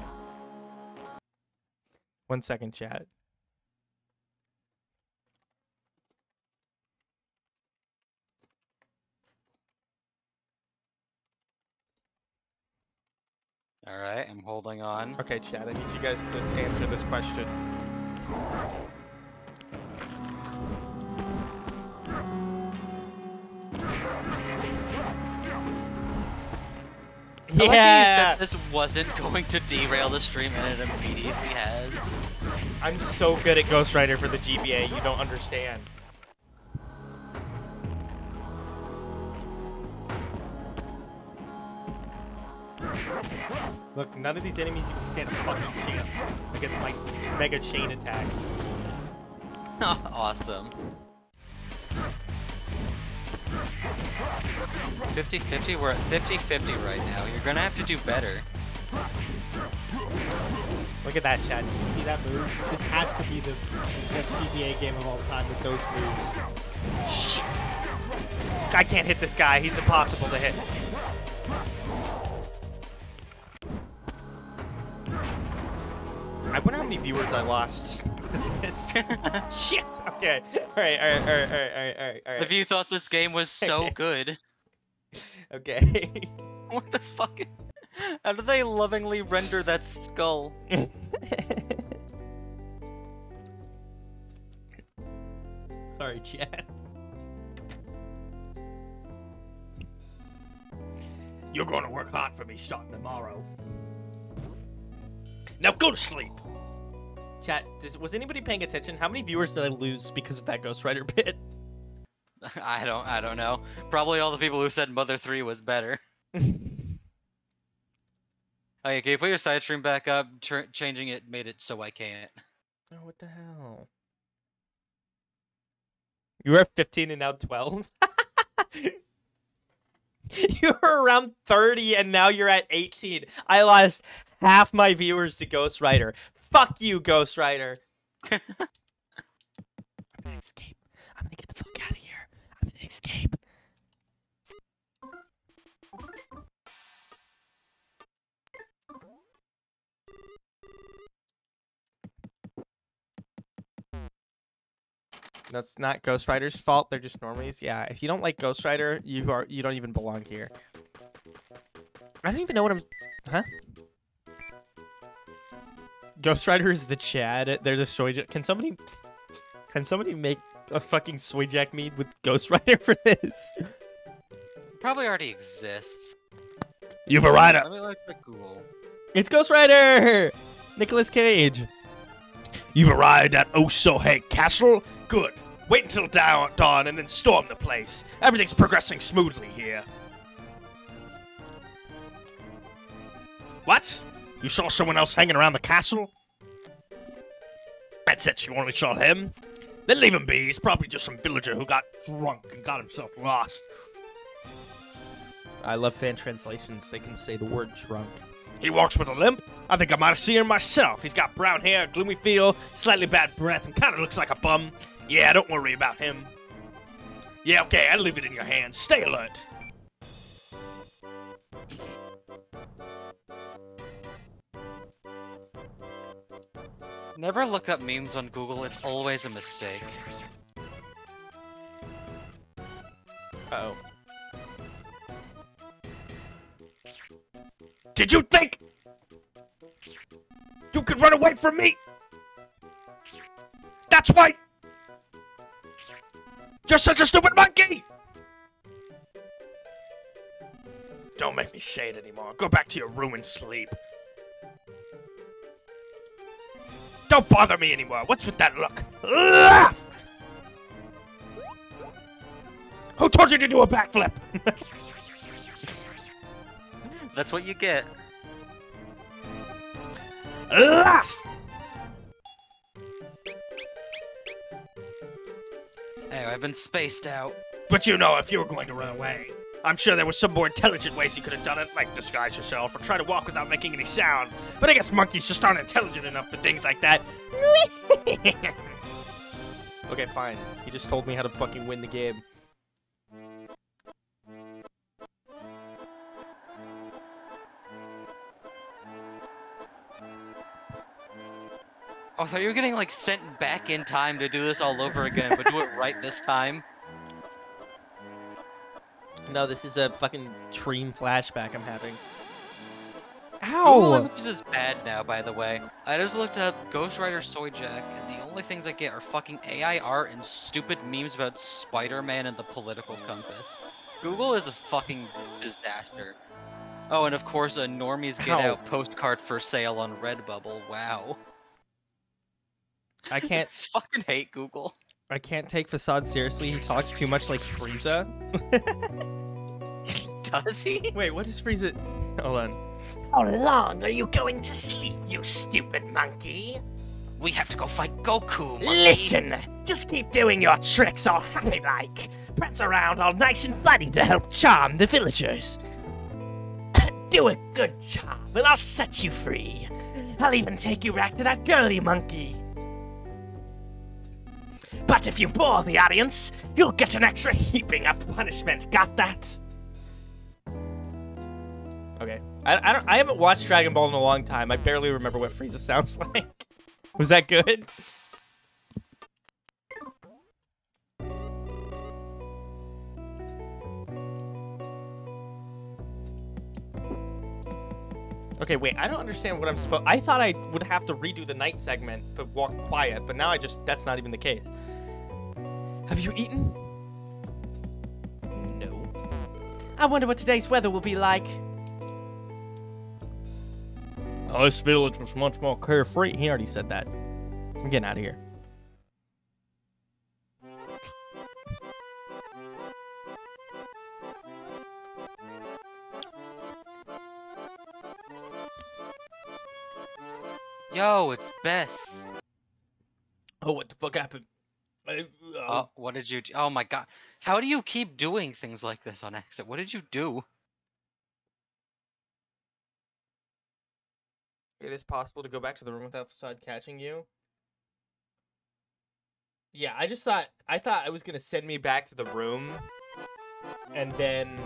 One second, chat. All right, I'm holding on. Okay, Chad, I need you guys to answer this question. I like that Yeah, this wasn't going to derail the stream, and it immediately has. I'm so good at Ghost Rider for the GBA. You don't understand. Look, none of these enemies even stand a fucking chance against my mega chain attack. awesome. 50-50? We're at 50-50 right now. You're gonna have to do better. Look at that, Chad. Did you see that move? This has to be the best GBA game of all time with those moves. Shit! I can't hit this guy. He's impossible to hit. I wonder how many viewers I lost. Shit! Okay. Alright, alright, alright, alright, alright, alright. If you thought this game was so good, Okay. what the fuck? How do they lovingly render that skull? Sorry, Chad. You're gonna work hard for me starting tomorrow. Now go to sleep. Chat, does, was anybody paying attention? How many viewers did I lose because of that Ghost Rider bit? I don't. I don't know. Probably all the people who said Mother Three was better. Okay, can you put your side stream back up? Tr- changing it made it so I can't. Oh, what the hell? You were at 15 and now 12? you were around 30 and now you're at 18. I lost half my viewers to Ghost Rider. Fuck you, Ghost Rider. I'm gonna escape. I'm gonna get the fuck out of here. I'm gonna escape. That's not Ghost Rider's fault. They're just normies. Yeah, if you don't like Ghost Rider, you are you don't even belong here. I don't even know what I'm. Huh? Ghost Rider is the Chad. There's a soy. Can somebody? Can somebody make a fucking soyjak mead with Ghost Rider for this? Probably already exists. You've arrived at Let me look at Google. It's Ghost Rider. Nicolas Cage. You've arrived at Osohe Castle? Good. Wait until dawn and then storm the place. Everything's progressing smoothly here. What? You saw someone else hanging around the castle? That's it, you only saw him? Then leave him be. He's probably just some villager who got drunk and got himself lost. I love fan translations. They can say the word drunk. He walks with a limp. I think I might have seen him myself. He's got brown hair, gloomy feel, slightly bad breath, and kind of looks like a bum. Yeah, don't worry about him. Yeah, okay, I'll leave it in your hands. Stay alert. Never look up memes on Google. It's always a mistake. Uh oh. Did you think you could run away from me? That's why you're such a stupid monkey! Don't make me say it anymore. Go back to your room and sleep. Don't bother me anymore. What's with that look? Laugh! Who told you to do a backflip? That's what you get. Laugh! Anyway, I've been spaced out. But you know, if you were going to run away, I'm sure there was some more intelligent ways you could have done it, like disguise yourself or try to walk without making any sound. But I guess monkeys just aren't intelligent enough for things like that. Okay, fine. He just told me how to fucking win the game. Oh, I thought you were getting like sent back in time to do this all over again, but do it right this time. No, this is a fucking dream flashback I'm having. Google Ow! Images is bad now, by the way. I just looked up Ghost Rider Soyjak, and the only things I get are fucking AI art and stupid memes about Spider-Man and the political compass. Google is a fucking disaster. Oh, and of course, a Normies Get Ow. Out postcard for sale on Redbubble. Wow. I can't fucking hate Google. I can't take Fassad seriously. He talks too much like Frieza. Does he? Wait, what is Frieza? Hold on. How long are you going to sleep, you stupid monkey? We have to go fight Goku, monkey. Listen, just keep doing your tricks all happy like. Prance around all nice and funny to help charm the villagers. Do a good job, and I'll set you free. I'll even take you back to that girly monkey. But if you bore the audience, you'll get an extra heaping of punishment. Got that? Okay. I, I don't. I haven't watched Dragon Ball in a long time. I barely remember what Frieza sounds like. Was that good? Okay, wait. I don't understand what I'm supposed. I thought I would have to redo the night segment, but walk quiet. But now I just. That's not even the case. Have you eaten? No. I wonder what today's weather will be like. Oh, this village was much more carefree. He already said that. I'm getting out of here. Yo, it's Bess. Oh, what the fuck happened? I, uh, Oh, what did you do? Oh my god. How do you keep doing things like this on exit? What did you do? It is possible to go back to the room without Fassad catching you. Yeah, I just thought I thought it was gonna send me back to the room, and then.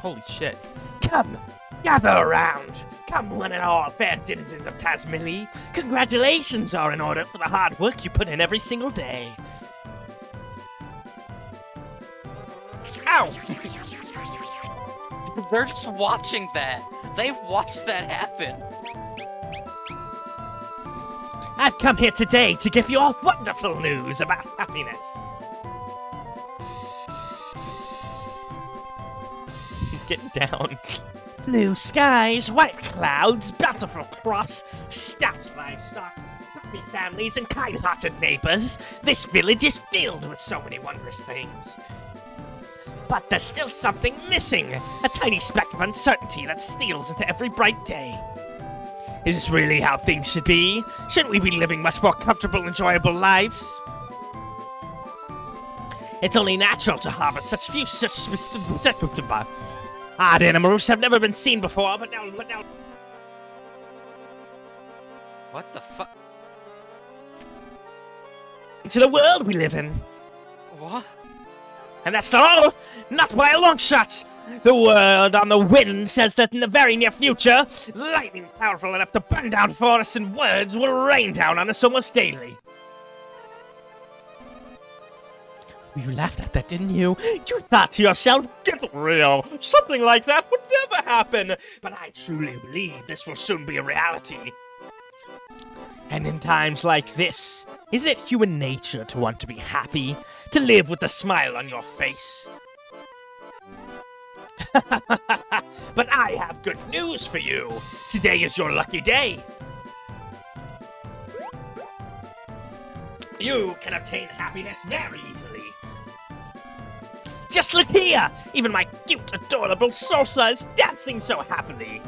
Holy shit! Come, gather around. Come, one and all fair citizens of Tazmily. Congratulations are in order for the hard work you put in every single day. Ow! They're just watching that. They've watched that happen. I've come here today to give you all wonderful news about happiness. He's getting down. Blue skies, white clouds, bountiful crops, stout livestock, happy families, and kind-hearted neighbors. This village is filled with so many wondrous things. But there's still something missing. A tiny speck of uncertainty that steals into every bright day. Is this really how things should be? Shouldn't we be living much more comfortable, enjoyable lives? It's only natural to harbor such few such odd animals have never been seen before, but now, but now What the fuck? into the world we live in. What? And that's not all! Not by a long shot! The word on the wind says that in the very near future, lightning powerful enough to burn down forests and words will rain down on us almost daily. You laughed at that, didn't you? You thought to yourself, get real! Something like that would never happen! But I truly believe this will soon be a reality. And in times like this, isn't it human nature to want to be happy? To live with a smile on your face? but I have good news for you. Today is your lucky day. You can obtain happiness very easily. Just look here! Even my cute, adorable Salsa is dancing so happily.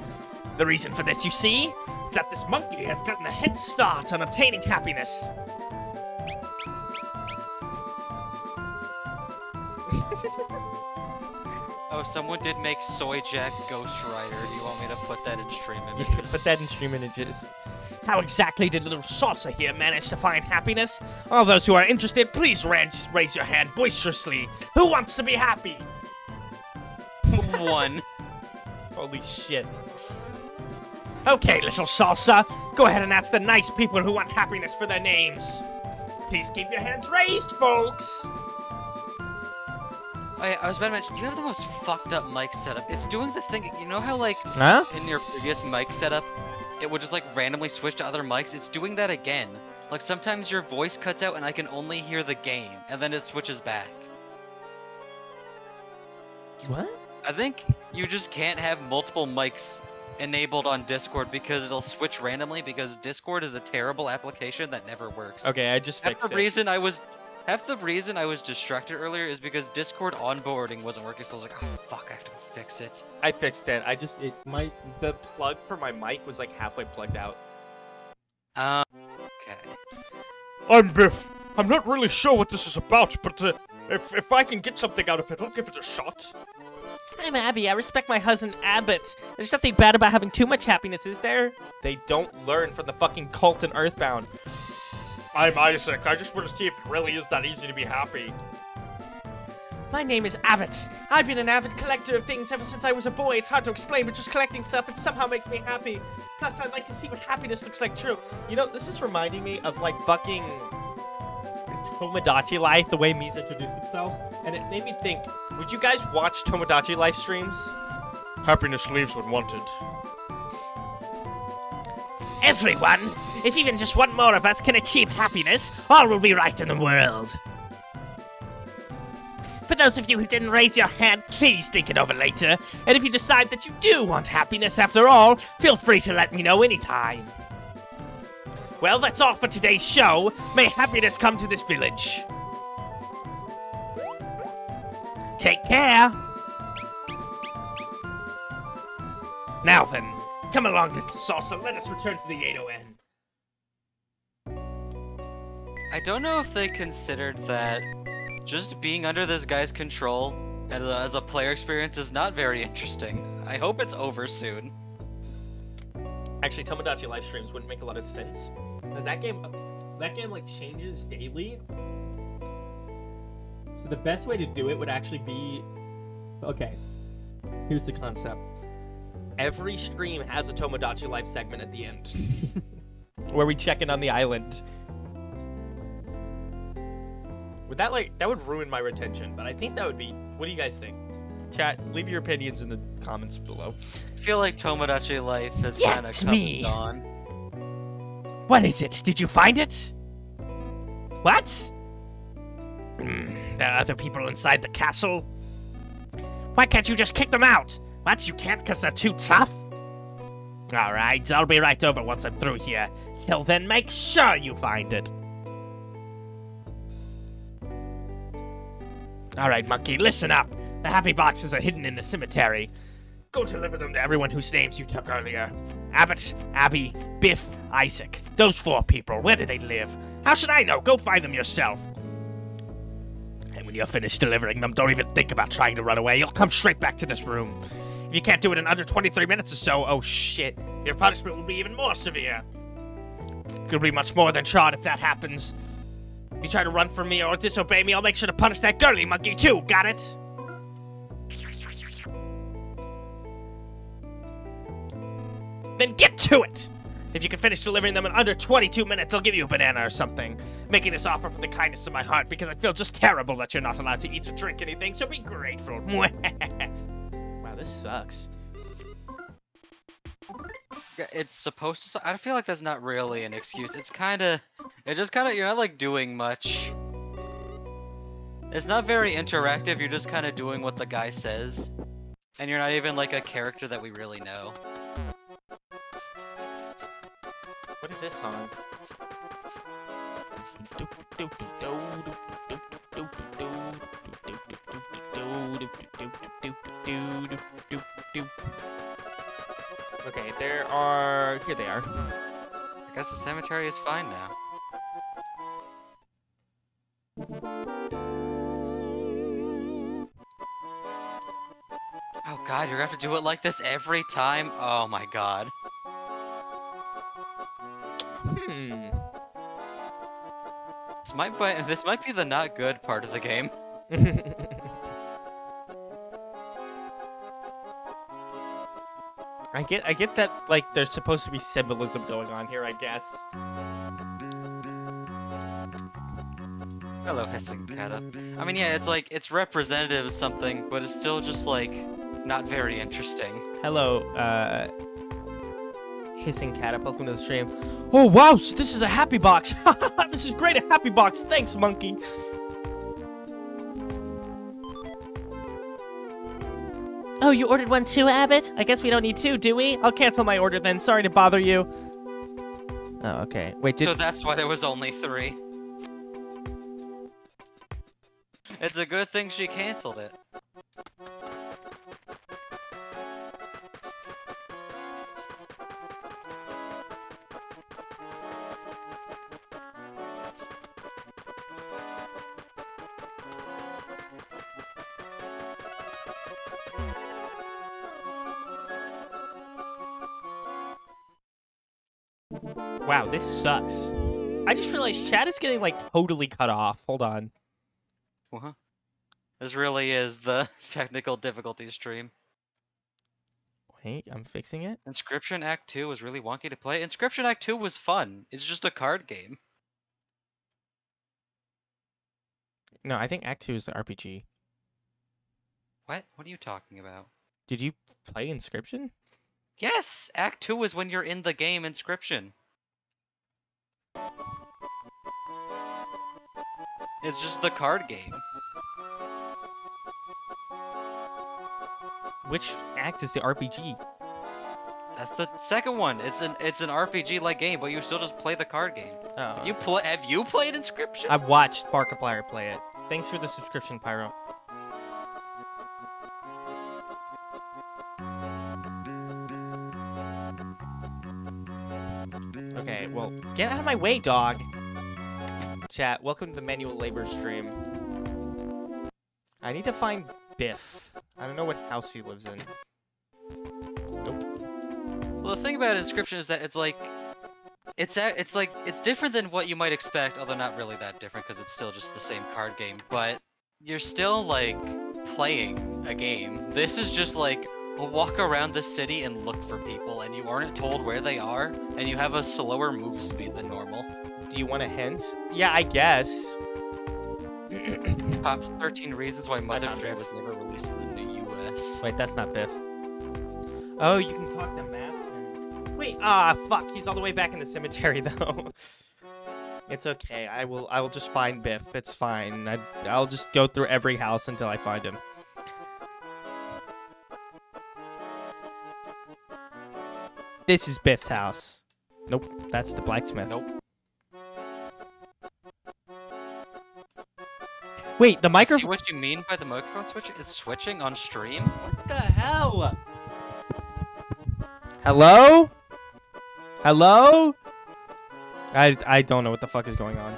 The reason for this, you see, is that this monkey has gotten a head start on obtaining happiness. Oh, someone did make Soyjak Ghost Rider. Do you want me to put that in stream images? put that in stream images. How exactly did little Salsa here manage to find happiness? All those who are interested, please raise, raise your hand boisterously. Who wants to be happy? One. Holy shit. Okay, little Salsa, go ahead and ask the nice people who want happiness for their names. Please keep your hands raised, folks. Oh, yeah, I was about to mention, you have the most fucked up mic setup. It's doing the thing, you know how like Huh? in your previous mic setup, it would just like randomly switch to other mics? It's doing that again. Like sometimes your voice cuts out and I can only hear the game, and then it switches back. What? I think you just can't have multiple mics enabled on Discord because it'll switch randomly because Discord is a terrible application that never works. Okay, I just That's fixed the it. reason I was half the reason I was distracted earlier is because Discord onboarding wasn't working, so I was like, oh fuck, I have to fix it. I fixed it. I just it my the plug for my mic was like halfway plugged out. Um, okay. I'm Biff. I'm not really sure what this is about, but uh, if if I can get something out of it, I'll give it a shot. I'm Abbey. I respect my husband Abbot. There's nothing bad about having too much happiness, is there? They don't learn from the fucking cult in Earthbound. I'm Isaac. I just want to see if it really is that easy to be happy. My name is Abbot. I've been an avid collector of things ever since I was a boy. It's hard to explain, but just collecting stuff, it somehow makes me happy. Plus, I'd like to see what happiness looks like true. You know, this is reminding me of like fucking Tomodachi Life, the way Miis introduced themselves. And it made me think, would you guys watch Tomodachi Life streams? Happiness leaves when wanted. Everyone, if even just one more of us can achieve happiness, all will be right in the world. For those of you who didn't raise your hand, please think it over later. And if you decide that you do want happiness after all, feel free to let me know anytime. Well, that's all for today's show. May happiness come to this village. Take care. Now then, come along to Salsa. Let us return to the Ado oh Inn. I don't know if they considered that just being under this guy's control uh, as a player experience is not very interesting. I hope it's over soon. Actually, Tomodachi live streams wouldn't make a lot of sense because that game, that game like changes daily. So the best way to do it would actually be, okay. Here's the concept. Every stream has a Tomodachi life segment at the end, where we check in on the island. Would that like that would ruin my retention? But I think that would be. What do you guys think? Chat, leave your opinions in the comments below. I feel like Tomodachi Life has Yeah, kind of it's come me. and gone. What is it? Did you find it? What? Hmm, there are other people inside the castle. Why can't you just kick them out? What? You can't because they're too tough? Alright, I'll be right over once I'm through here. Till then, make sure you find it. Alright, Monkey, listen up. The happy boxes are hidden in the cemetery. Go deliver them to everyone whose names you took earlier. Abbot, Abbey, Biff, Isaac. Those four people, where do they live? How should I know? Go find them yourself. And when you're finished delivering them, don't even think about trying to run away. You'll come straight back to this room. If you can't do it in under 23 minutes or so, oh shit, your punishment will be even more severe. Could be much more than shot if that happens. If you try to run from me or disobey me, I'll make sure to punish that girly monkey too, got it? Then get to it! If you can finish delivering them in under 22 minutes, I'll give you a banana or something. Making this offer from the kindness of my heart because I feel just terrible that you're not allowed to eat or drink anything, so be grateful. this sucks. It's supposed to. su- I feel like that's not really an excuse. It's kind of. It just kind of. You're not like doing much. It's not very interactive. You're just kind of doing what the guy says, and you're not even like a character that we really know. What is this song? Okay, there are. Here they are. I guess the cemetery is fine now. Oh god, you're gonna have to do it like this every time? Oh my god. Hmm. This might be, this might be the not good part of the game. I get, I get that. Like, there's supposed to be symbolism going on here. I guess. Hello, hissing Kata. I mean, yeah, it's like, it's representative of something, but it's still just like, not very interesting. Hello, uh, hissing cat. Welcome to the stream. Oh wow, so this is a happy box. this is great, a happy box. Thanks, monkey. Oh, you ordered one too, Abbot? I guess we don't need two, do we? I'll cancel my order then. Sorry to bother you. Oh, okay. Wait, did So that's why there was only three. It's a good thing she canceled it. This sucks. I just realized chat is getting like totally cut off. Hold on. Uh-huh. This really is the technical difficulty stream. Wait, I'm fixing it. Inscription Act 2 was really wonky to play. Inscription Act 2 was fun. It's just a card game. No, I think Act 2 is the RPG. What? What are you talking about? Did you play Inscription? Yes! Act 2 is when you're in the game Inscription. It's just the card game. Which act is the RPG? That's the second one. It's an it's an RPG like game, but you still just play the card game. Oh, Have you play have you played Inscription? I've watched Markiplier play it. Thanks for the subscription, Pyro. Get out of my way, dog. Chat, welcome to the manual labor stream. I need to find Biff. I don't know what house he lives in. Nope. Well, the thing about Inscription is that it's like, it's it's like it's different than what you might expect, although not really that different because it's still just the same card game. But you're still like playing a game. This is just like walk around the city and look for people, and you aren't told where they are, and you have a slower move speed than normal. Do you want a hint? Yeah, I guess. Top 13 reasons why Mother found 3 was never released in the U.S. Wait, that's not Biff. Oh, you can talk to Matson. Wait, ah, fuck. He's all the way back in the cemetery, though. it's okay. I will. I will just find Biff. It's fine. I, I'll just go through every house until I find him. This is Biff's house. Nope, that's the blacksmith. Nope. Wait, the microphone. See what you mean by the microphone switching? It's switching on stream? What the hell? Hello? Hello? I I don't know what the fuck is going on.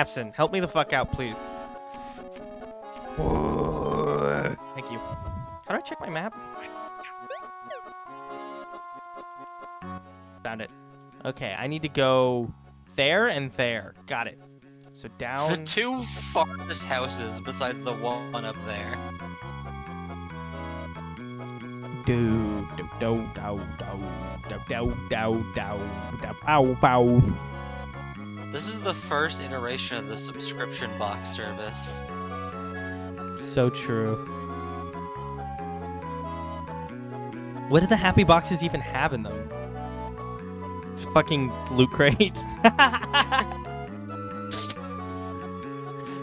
Okay, help me the fuck out, please. Thank you. How do I check my map? Found it. Okay, I need to go there and there. Got it. So down... The two farthest houses besides the one up there. Do do do do do do do do do pow pow. This is the first iteration of the subscription box service. So true. What do the happy boxes even have in them? It's fucking loot crates.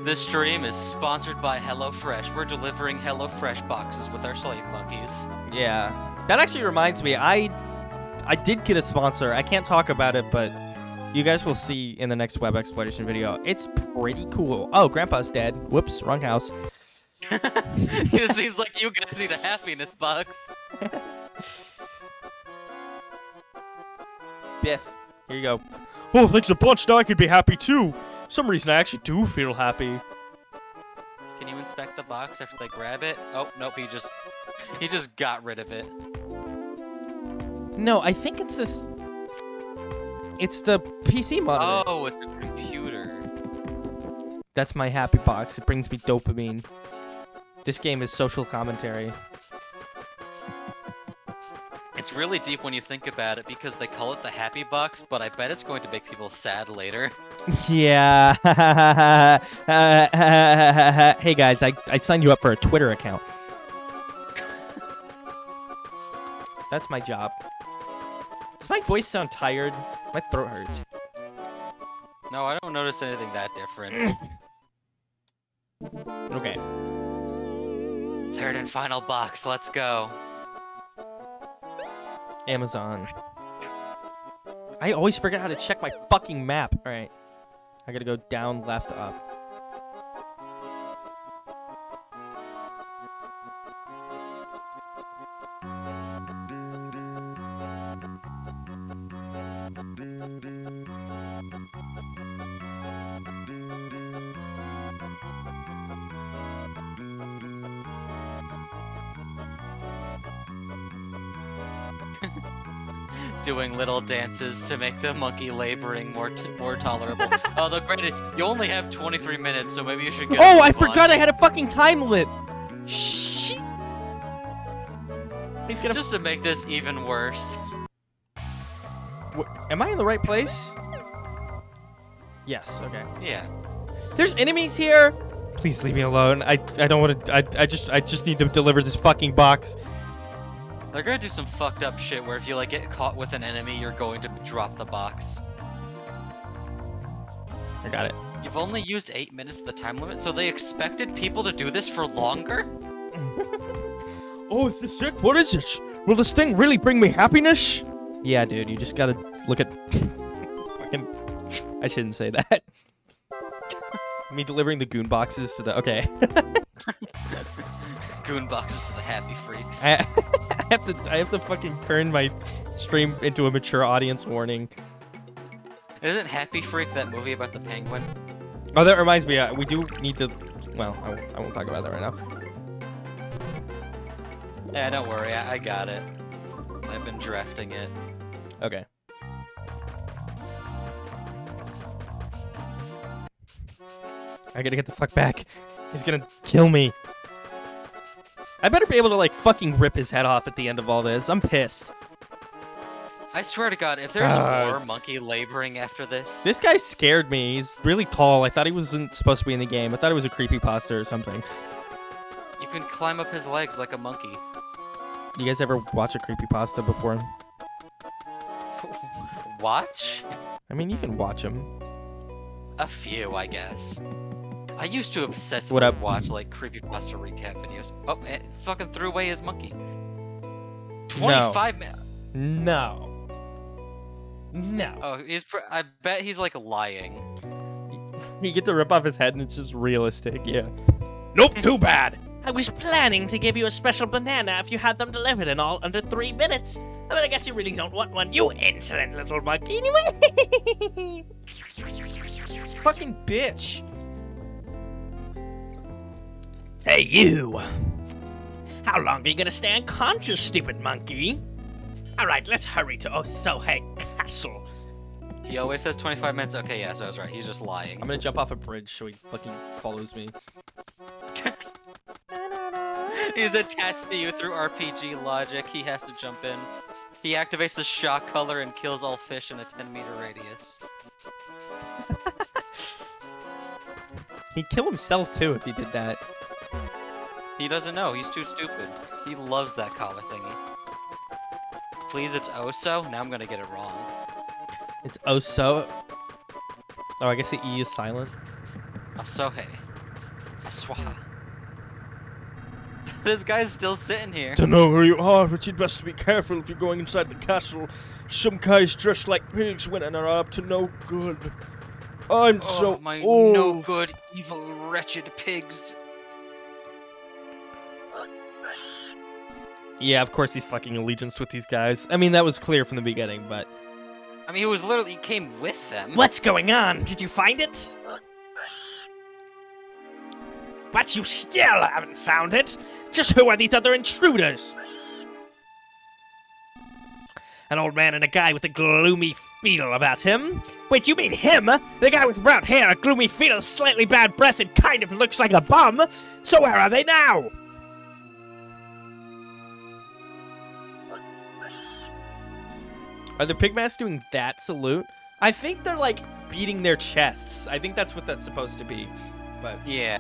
This stream is sponsored by HelloFresh. We're delivering HelloFresh boxes with our slave monkeys. yeah. That actually reminds me, I I did get a sponsor. I can't talk about it, but you guys will see in the next web exploration video. It's pretty cool. Oh, Grandpa's dead. Whoops, wrong house. it seems like you guys need a happiness box. Biff, here you go. Oh, thanks a bunch. Now I could be happy too. Some reason I actually do feel happy. Can you inspect the box after they grab it? Oh, nope, he just he just got rid of it. No, I think it's this. It's the PC monitor. Oh, it's a computer. That's my happy box. It brings me dopamine. This game is social commentary. It's really deep when you think about it because they call it the happy box, but I bet it's going to make people sad later. Yeah. hey guys, I, I signed you up for a Twitter account. That's my job. Does my voice sound tired? My throat hurts. No, I don't notice anything that different. Okay. Third and final box, let's go. Amazon. I always forget how to check my fucking map. All right. I gotta go down, left, up. Doing little dances to make the monkey laboring more t- more tolerable. Although granted, you only have 23 minutes, so maybe you should go. Oh, I on. forgot I had a fucking time limit. Shit. He's gonna. Just to make this even worse. Am I in the right place? Yes. Okay. Yeah. There's enemies here. Please leave me alone. I I don't want to. I I just I just need to deliver this fucking box. They're gonna do some fucked up shit where if you like get caught with an enemy, you're going to drop the box. I got it. You've only used eight minutes of the time limit, so they expected people to do this for longer? Oh, is this it? What is it? Will this thing really bring me happiness? Yeah, dude. You just gotta look at. fucking. I shouldn't say that. Me delivering the goon boxes to the. Okay. Goon boxes to the happy freaks. Have to. I have to fucking turn my stream into a mature audience warning. Isn't Happy Freak that movie about the penguin? Oh, that reminds me. Uh, we do need to. Well, I won't, I won't talk about that right now. Yeah, don't worry, I, I got it. I've been drafting it. Okay. I gotta get the fuck back. He's gonna kill me. I better be able to like fucking rip his head off at the end of all this. I'm pissed. I swear to God, if there's God. more monkey laboring after this, This guy scared me. He's really tall. I thought he wasn't supposed to be in the game. I thought it was a creepy pasta or something. you can climb up his legs like a monkey. You guys ever watch a creepy pasta before? Watch? I mean, you can watch them. A few, I guess. I used to obsessively What up? watch like creepy creepypasta recap videos. Oh, it fucking threw away his monkey. 25 minutes. No. No. Oh, he's. Pr- I bet he's like lying. You get to rip off his head and it's just realistic. Yeah. Nope, too bad. I was planning to give you a special banana if you had them delivered in all under three minutes. But I guess you really don't want one, you insolent little monkey. Anyway. Fucking bitch. Hey, you. How long are you gonna stay unconscious, stupid monkey? All right, let's hurry to Osohe Castle. He always says 25 minutes. Okay, yeah, so I was right. He's just lying. I'm gonna jump off a bridge so he fucking follows me. He's attached to you through RPG logic. He has to jump in. He activates the shock color and kills all fish in a 10 meter radius. He'd kill himself too if he did that. He doesn't know. He's too stupid. He loves that collar thingy. Please, it's oh Oso. Now I'm gonna get it wrong. It's oh Oso. Oh, I guess the E is silent. Asohe. Aswaha. this guy's still sitting here. Don't know who you are, but you'd best be careful if you're going inside the castle. Some guys dressed like pigs went and are up to no good. I'm Oh, so my old. no good, evil, wretched pigs. Yeah, of course he's fucking allegiance with these guys. I mean, that was clear from the beginning, but I mean, he was literally he came with them. What's going on? Did you find it? But you still haven't found it. Just who are these other intruders? An old man and a guy with a gloomy feel about him. Wait, you mean him? The guy with brown hair, a gloomy feel, slightly bad breath, and kind of looks like a bum? So where are they now? Are the Pigmasks doing that salute? I think they're like beating their chests. I think that's what that's supposed to be. But Yeah.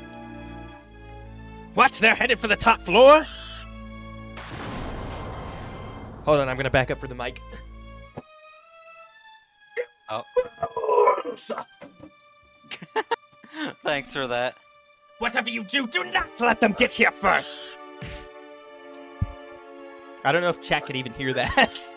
What? They're headed for the top floor? Hold on, I'm gonna back up for the mic. Oh. Thanks for that. Whatever you do, do not let them get here first. I don't know if chat could even hear that.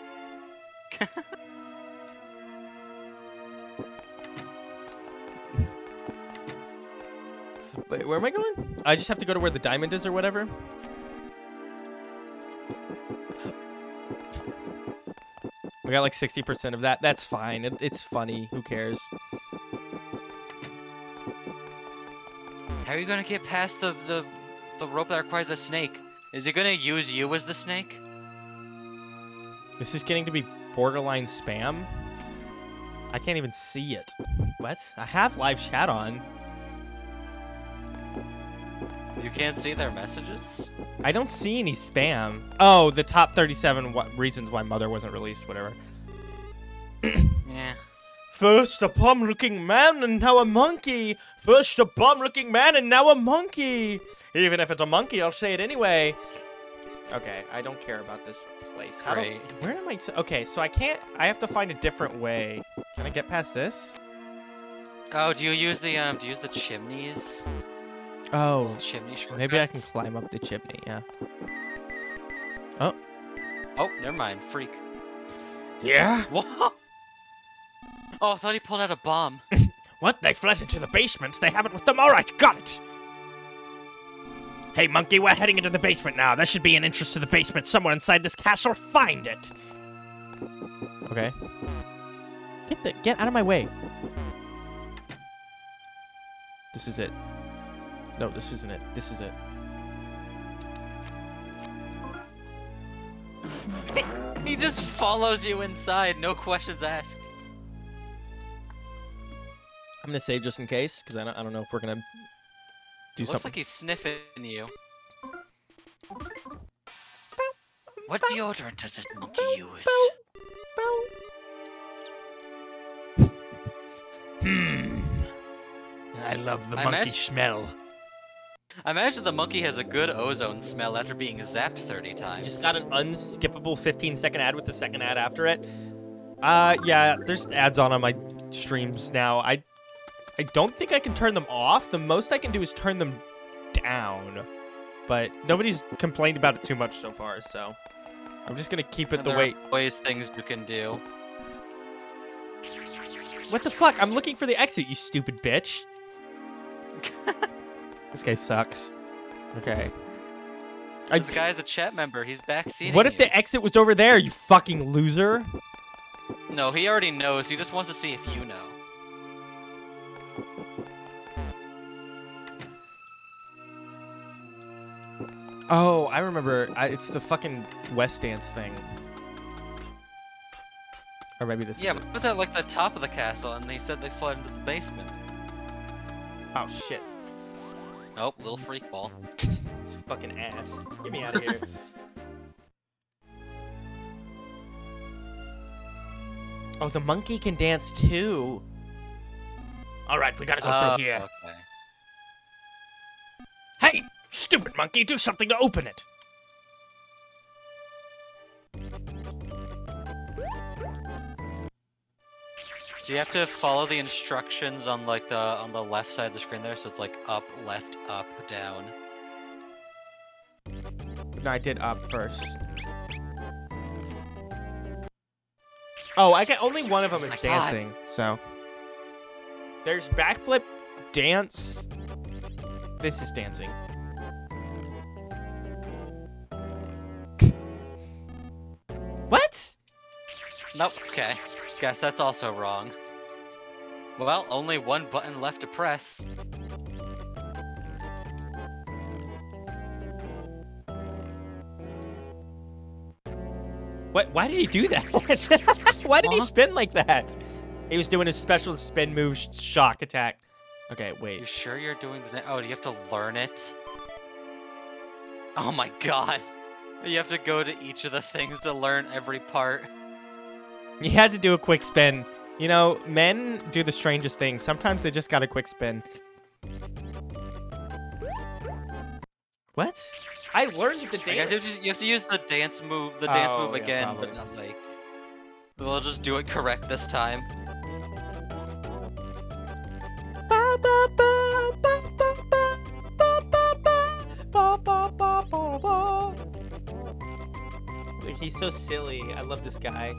Wait, where am I going? I just have to go to where the diamond is or whatever. We got like 60% of that. That's fine. It, it's funny. Who cares? How are you gonna get past the the the rope that requires a snake? Is it gonna use you as the snake? This is getting to be borderline spam. I can't even see it. What? I have live chat on. You can't see their messages? I don't see any spam. Oh, the top 37 wh- reasons why Mother wasn't released, whatever. Yeah. First a bum-looking man and now a monkey. First a bum-looking man and now a monkey. Even if it's a monkey, I'll say it anyway. Okay, I don't care about this place. How do- where am I? T- okay, so I can't. I have to find a different way. Can I get past this? Oh, do you use the um do you use the chimneys? Oh, Chimney shortcuts? maybe I can climb up the chimney. Yeah. Oh. Oh, never mind. Freak. Yeah? Whoa! Oh, I thought he pulled out a bomb. What? They fled into the basement. They have it with them. All right, got it. Hey, monkey, we're heading into the basement now. There should be an entrance to the basement somewhere inside this castle. Find it. Okay. Get the get out of my way. This is it. No, this isn't it. This is it. He just follows you inside, no questions asked. I'm gonna save just in case because I don't, I don't know if we're gonna do Looks something. like he's sniffing you. What deodorant does this monkey use? Hmm. I love the I monkey imagine- smell. I imagine the monkey has a good ozone smell after being zapped 30 times. Just got an unskippable 15 second ad with the second ad after it. Uh, yeah, there's ads on on my streams now. I, I don't think I can turn them off. The most I can do is turn them down, but nobody's complained about it too much so far. So, I'm just gonna keep it And the there way. are Ways things you can do. What the fuck? I'm looking for the exit, you stupid bitch. this guy sucks. Okay. I This guy's a chat member. He's backseating what if you. the exit was over there, you fucking loser? No, he already knows. He just wants to see if you know. Oh, I remember. I, it's the fucking West Dance thing. Or maybe this Yeah, but it was at like the top of the castle, and they said they fled into the basement. Oh, shit. Nope, little freak ball. It's fucking ass. Get me out of here. oh, the monkey can dance too. All right, we gotta go Uh, through here. Okay. Hey, stupid monkey, do something to open it. So you have to follow the instructions on like the on the left side of the screen there? So it's like up, left, up, down. No, I did up first. Oh, I got only one of them is my God. dancing. So there's backflip, dance. This is dancing. Nope. Okay. Guess that's also wrong. Well, only one button left to press. What? Why did he do that? Why did he spin like that? He was doing his special spin move, sh- shock attack. Okay, wait. You sure you're doing the? Oh, do you have to learn it? Oh my god! You have to go to each of the things to learn every part. He had to do a quick spin. You know, men do the strangest things. Sometimes they just got a quick spin. What? I learned the dance. I guess you, have to, you have to use the dance move, the dance oh, move yeah, again, probably. but not like. We'll just do it correct this time. He's so silly. I love this guy.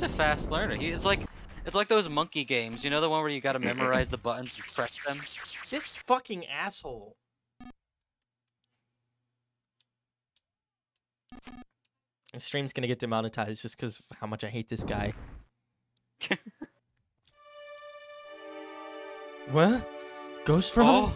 He's a fast learner. He's like, it's like those monkey games. You know the one where you gotta memorize the buttons and press them. This fucking asshole. The stream's gonna get demonetized just because how much I hate this guy. what? Ghost from? Oh.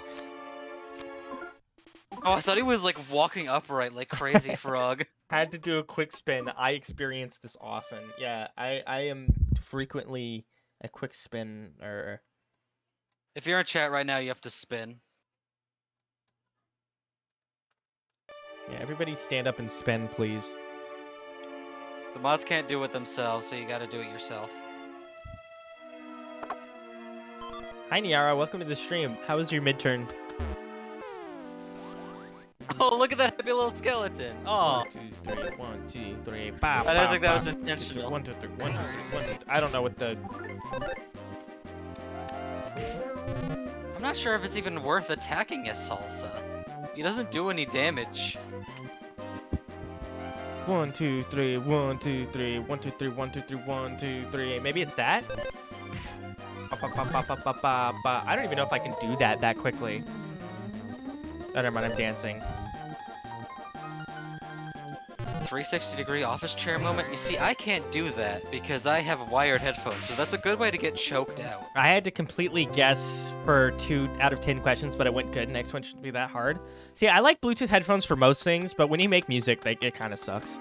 Oh, I thought he was like walking upright like crazy frog. Had to do a quick spin. I experience this often. Yeah, I I am frequently a quick spin or If you're in chat right now, you have to spin. yeah. Everybody stand up and spin, please. The mods can't do it themselves, so you gotta do it yourself. Hi Niara, welcome to the stream. How was your midterm? Oh, look at that happy little skeleton. Oh, One, two, three, one, two, three, ba, I didn't ba, think that was One, two, three, intentional. One, two, three, one, two, three, one, two, three. I don't know what the. I'm not sure if it's even worth attacking his salsa. He doesn't do any damage. One, two, three, one, two, three, one, two, three, one, two, three, one, two, three. Maybe it's that? I don't even know if I can do that that quickly. Oh, never mind, I'm dancing. 360 degree office chair moment. You see, I can't do that because I have wired headphones, so that's a good way to get choked out. I had to completely guess for two out of ten questions, but it went good. Next one shouldn't be that hard. See, I like Bluetooth headphones for most things, but when you make music, they, it kind of sucks.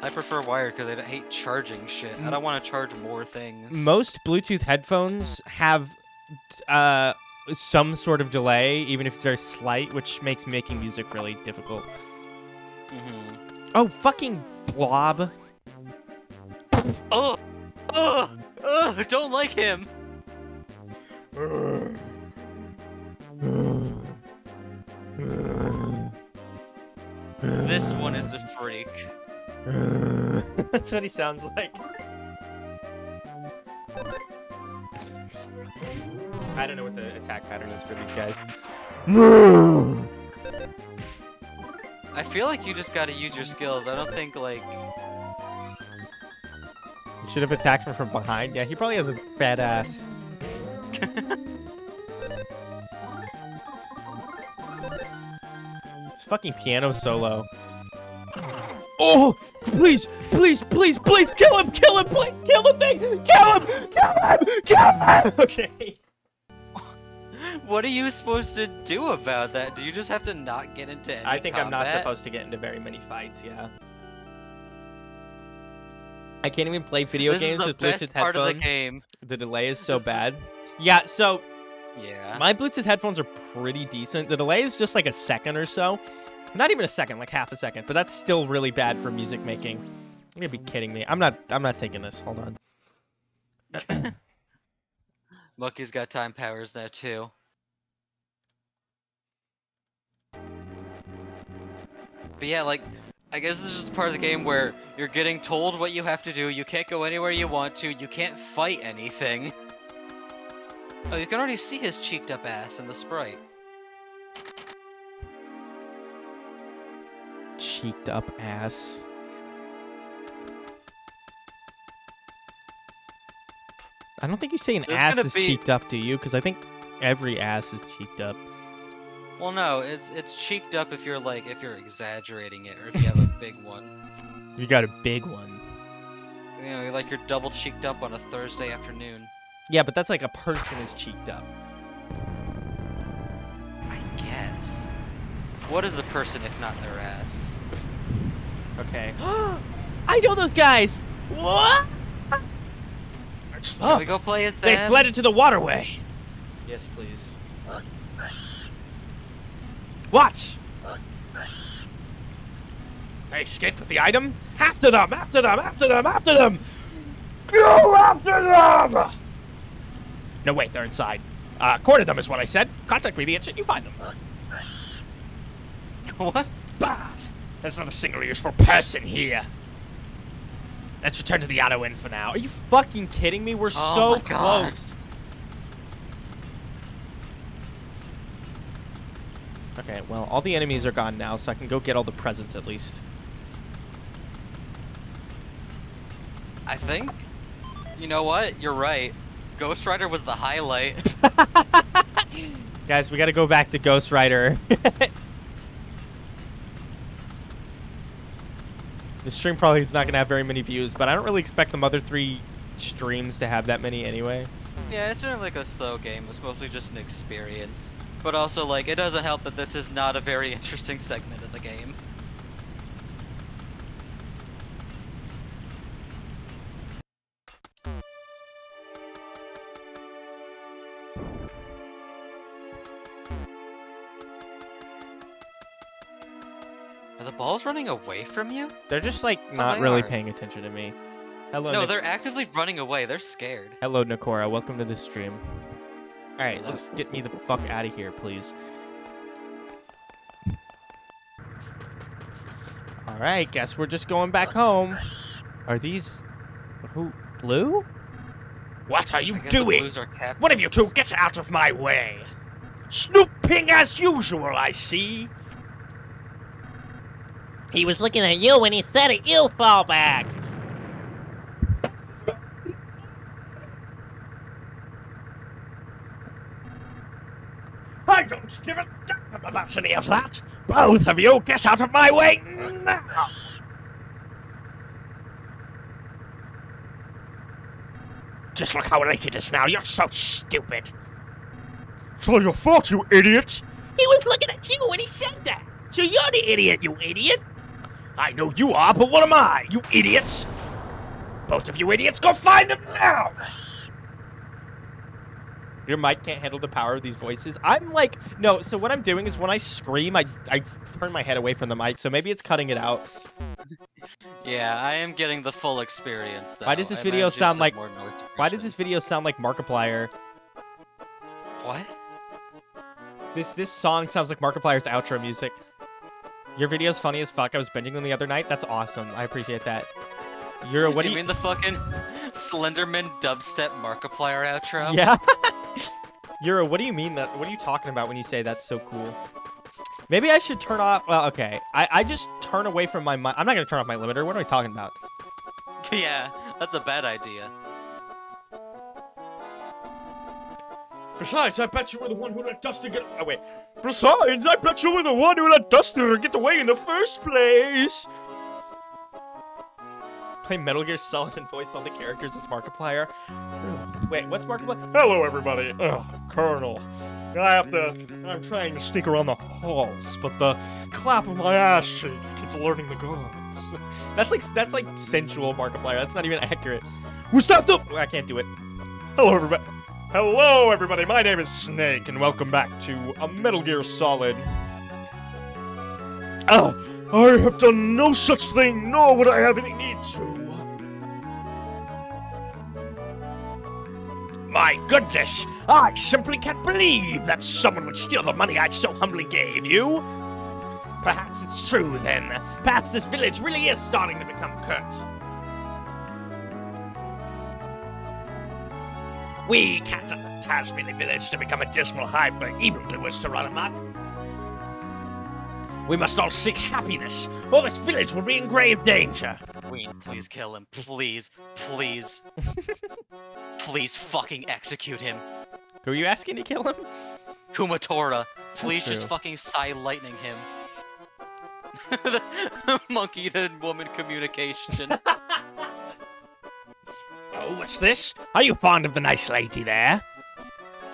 I prefer wired because I hate charging shit. I don't want to charge more things. Most Bluetooth headphones have uh, some sort of delay, even if it's very slight, which makes making music really difficult. Mhm. Oh, fucking blob. Oh! Oh! Oh! Don't like him! This one is a freak. That's what he sounds like. I don't know what the attack pattern is for these guys. I feel like you just gotta use your skills. I don't think, like... You Should have attacked him from behind. Yeah, he probably has a fat ass. It's fucking piano solo. Oh, please, please, please, please, kill him, kill him, please, kill the thing, kill him, kill him, kill him. Okay. What are you supposed to do about that? Do you just have to not get into any I think I'm not supposed to get into very many fights. Yeah. I can't even play video This games is the with best Bluetooth part headphones. of the game. The delay is so bad. Yeah, so Yeah. My Bluetooth headphones are pretty decent. The delay is just like a second or so. Not even a second, like half a second, but that's still really bad for music making. You're gonna be kidding me. I'm not I'm not taking this. Hold on. Monkey's got time powers now too. But yeah, like, I guess this is part of the game where you're getting told what you have to do, you can't go anywhere you want to, you can't fight anything. Oh, you can already see his cheeked up ass in the sprite. Cheeked up ass. I don't think you say an There's ass is be- cheeked up, do you? Because I think every ass is cheeked up. Well, no, it's it's cheeked up if you're like if you're exaggerating it or if you have a big one. You got a big one. You know, like you're double cheeked up on a Thursday afternoon. Yeah, but that's like a person is cheeked up. I guess. What is a person if not their ass? Okay. I know those guys. What? Can we go play as They fled into the waterway. Yes, please. Watch! They escaped with the item. After them! After them! After them! After them! Go after them! No, wait, they're inside. Uh, corner them is what I said. Contact me the instant you find them. What? Bah! There's not a single useful person here. Let's return to the Yado Inn for now. Are you fucking kidding me? We're Oh so close. Okay, well, all the enemies are gone now, so I can go get all the presents at least. I think. You know what? You're right. Ghost Rider was the highlight. Guys, we gotta go back to Ghost Rider. the stream probably is not gonna have very many views, but I don't really expect the other three streams to have that many anyway. yeah, it's really like a slow game. It's mostly just an experience. But also, like, it doesn't help that this is not a very interesting segment Are balls running away from you? They're just like oh, not they really are. paying attention to me. Hello, No, Nic- they're actively running away. They're scared. Hello, Nakora. Welcome to the stream. All right, Hello. let's get me the fuck out of here, please. All right, guess we're just going back home. Are these who blue? What are you I guess the doing? Blues are. One of you two, get out of my way. Snooping as usual, I see. He was looking at you when he said it. You fall back. I don't give a damn about any of that. Both of you, get out of my way now. Just look how late it is now. You're so stupid. It's all your fault, you idiot. He was looking at you when he said that. So you're the idiot, you idiot. I know you are, but what am I, you idiots? Both of you idiots, go find them now! Your mic can't handle the power of these voices. I'm like, no. So what I'm doing is when I scream, I I turn my head away from the mic. So maybe it's cutting it out. Yeah, I am getting the full experience. Though. Why does this I video sound like- more Why does this video sound like Markiplier? What? This this song sounds like Markiplier's outro music. Your video's funny as fuck. I was binging them the other night. That's awesome. I appreciate that. You're what do you you mean the fucking Slenderman dubstep Markiplier outro? Yeah. Euro, what do you mean that? What are you talking about when you say that's so cool? Maybe I should turn off. Well, okay. I, I just turn away from my. I'm not gonna turn off my limiter. What are we talking about? yeah, that's a bad idea. Besides, I bet you were the one who let Duster get. Oh, wait. Besides, I bet you were the one who let Duster get away in the first place! Play Metal Gear Solid and voice all the characters as Markiplier. Wait, what's Markiplier? Hello, everybody. Oh, Colonel. I have to. I'm trying to sneak around the halls, but the clap of my ass cheeks keeps alerting the guards. That's like that's like sensual Markiplier. That's not even accurate. Who stopped up? I can't do it. Hello, everybody. Hello, everybody. My name is Snake, and welcome back to a Metal Gear Solid. Oh, I have done no such thing, nor would I have any need to. My goodness, I simply can't believe that someone would steal the money I so humbly gave you. Perhaps it's true then. Perhaps this village really is starting to become cursed. We can't let the Tazmily village to become a dismal hive for evildoers to run amok. We must all seek happiness, or this village will be in grave danger. Queen, please kill him. Please, please. please fucking execute him. Who are you asking to kill him? Kumatora, please just fucking Psy Lightning him. the monkey to woman communication. Oh, what's this? Are you fond of the nice lady there?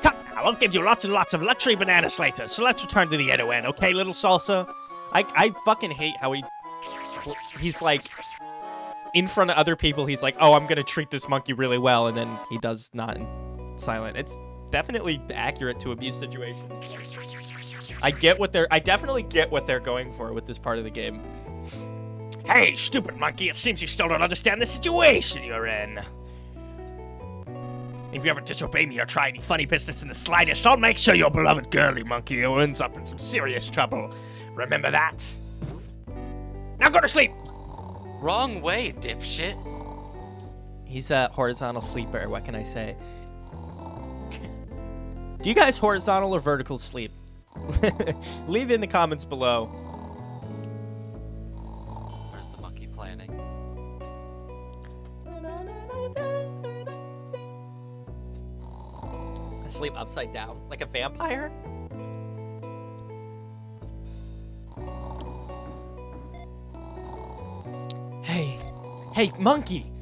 Come now, I'll give you lots and lots of luxury bananas later, so let's return to the Yado Inn, okay, little salsa? I I fucking hate how he he's like in front of other people. He's like, oh, I'm gonna treat this monkey really well, and then he does not. Silent. It's definitely accurate to abuse situations. I get what they're. I definitely get what they're going for with this part of the game. Hey, stupid monkey, it seems you still don't understand the situation you're in. If you ever disobey me or try any funny business in the slightest, I'll make sure your beloved girly monkey ends up in some serious trouble. Remember that? Now go to sleep! Wrong way, dipshit. He's a horizontal sleeper. What can I say? Do you guys horizontal or vertical sleep? Leave in the comments below. Sleep upside down like a vampire. Hey, hey, monkey!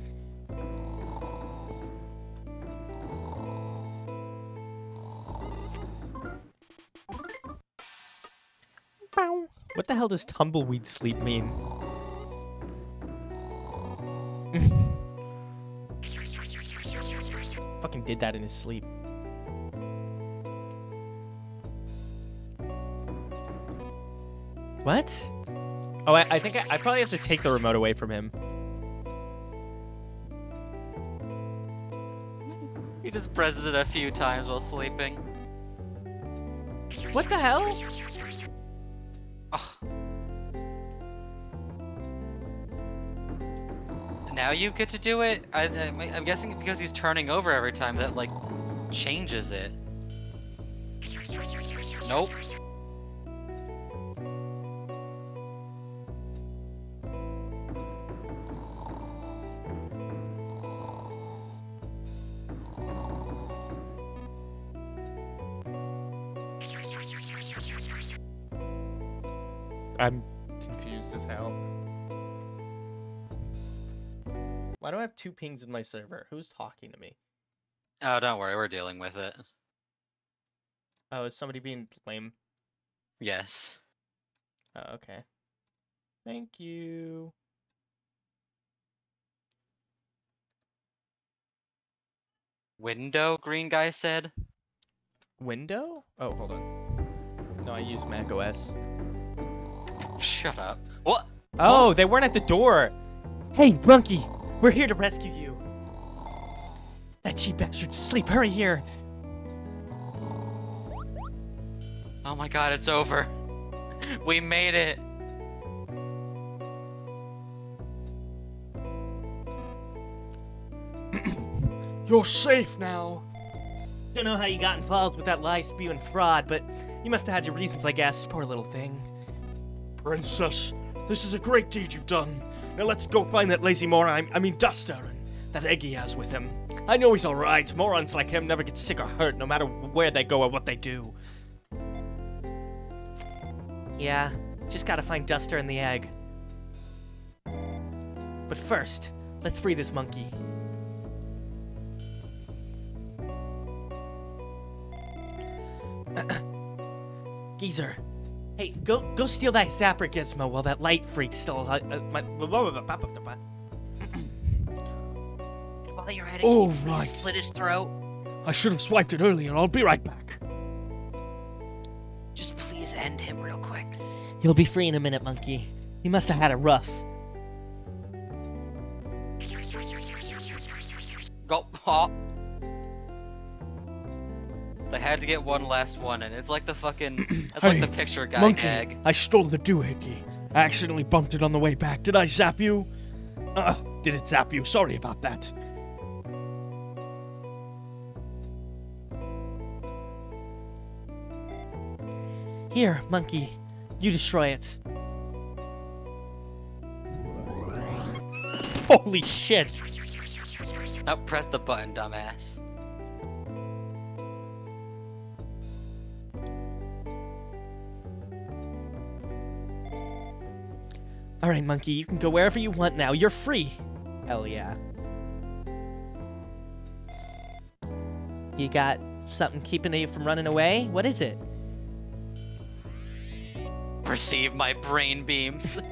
What the hell does tumbleweed sleep mean? Fucking did that in his sleep. What? Oh, I, I think I, I probably have to take the remote away from him. He just presses it a few times while sleeping. What the hell? Oh. Now you get to do it? I, I, I'm guessing because he's turning over every time that, like, changes it. Nope. I'm confused as hell. Why do I have two pings in my server? Who's talking to me? Oh, don't worry, we're dealing with it. Oh, is somebody being lame? Yes. Oh, okay. Thank you. Window, green guy said. Window? Oh, hold on. No, I use Mac OS. Shut up. What? Oh, they weren't at the door. Hey, monkey, we're here to rescue you. That cheap bastard's asleep. Hurry here. Oh my god, it's over. We made it. You're safe now. Don't know how you got involved with that lie spewing fraud, but you must have had your reasons, I guess. Poor little thing. Princess, this is a great deed you've done. Now let's go find that lazy moron, I mean Duster, and that egg he has with him. I know he's alright. Morons like him never get sick or hurt, no matter where they go or what they do. Yeah, just gotta find Duster and the egg. But first, let's free this monkey. Geezer, hey, go go steal that zapper gizmo while that light freak's still. Uh, uh, my, While you're at it, Oh, can please right. slit his throat? I should have swiped it earlier. I'll be right back. Just please end him real quick. You'll be free in a minute, monkey. He must have had a rough. Go. Oh. They had to get one last one, and it's like the fucking. It's like the picture guy Monkey, egg. I stole the doohickey. I accidentally bumped it on the way back. Did I zap you? Uh, did it zap you? Sorry about that. Here, monkey. You destroy it. Holy shit! Now press the button, dumbass. Alright, monkey, you can go wherever you want now. You're free! Hell yeah. You got something keeping you from running away? What is it? Receive my brain beams.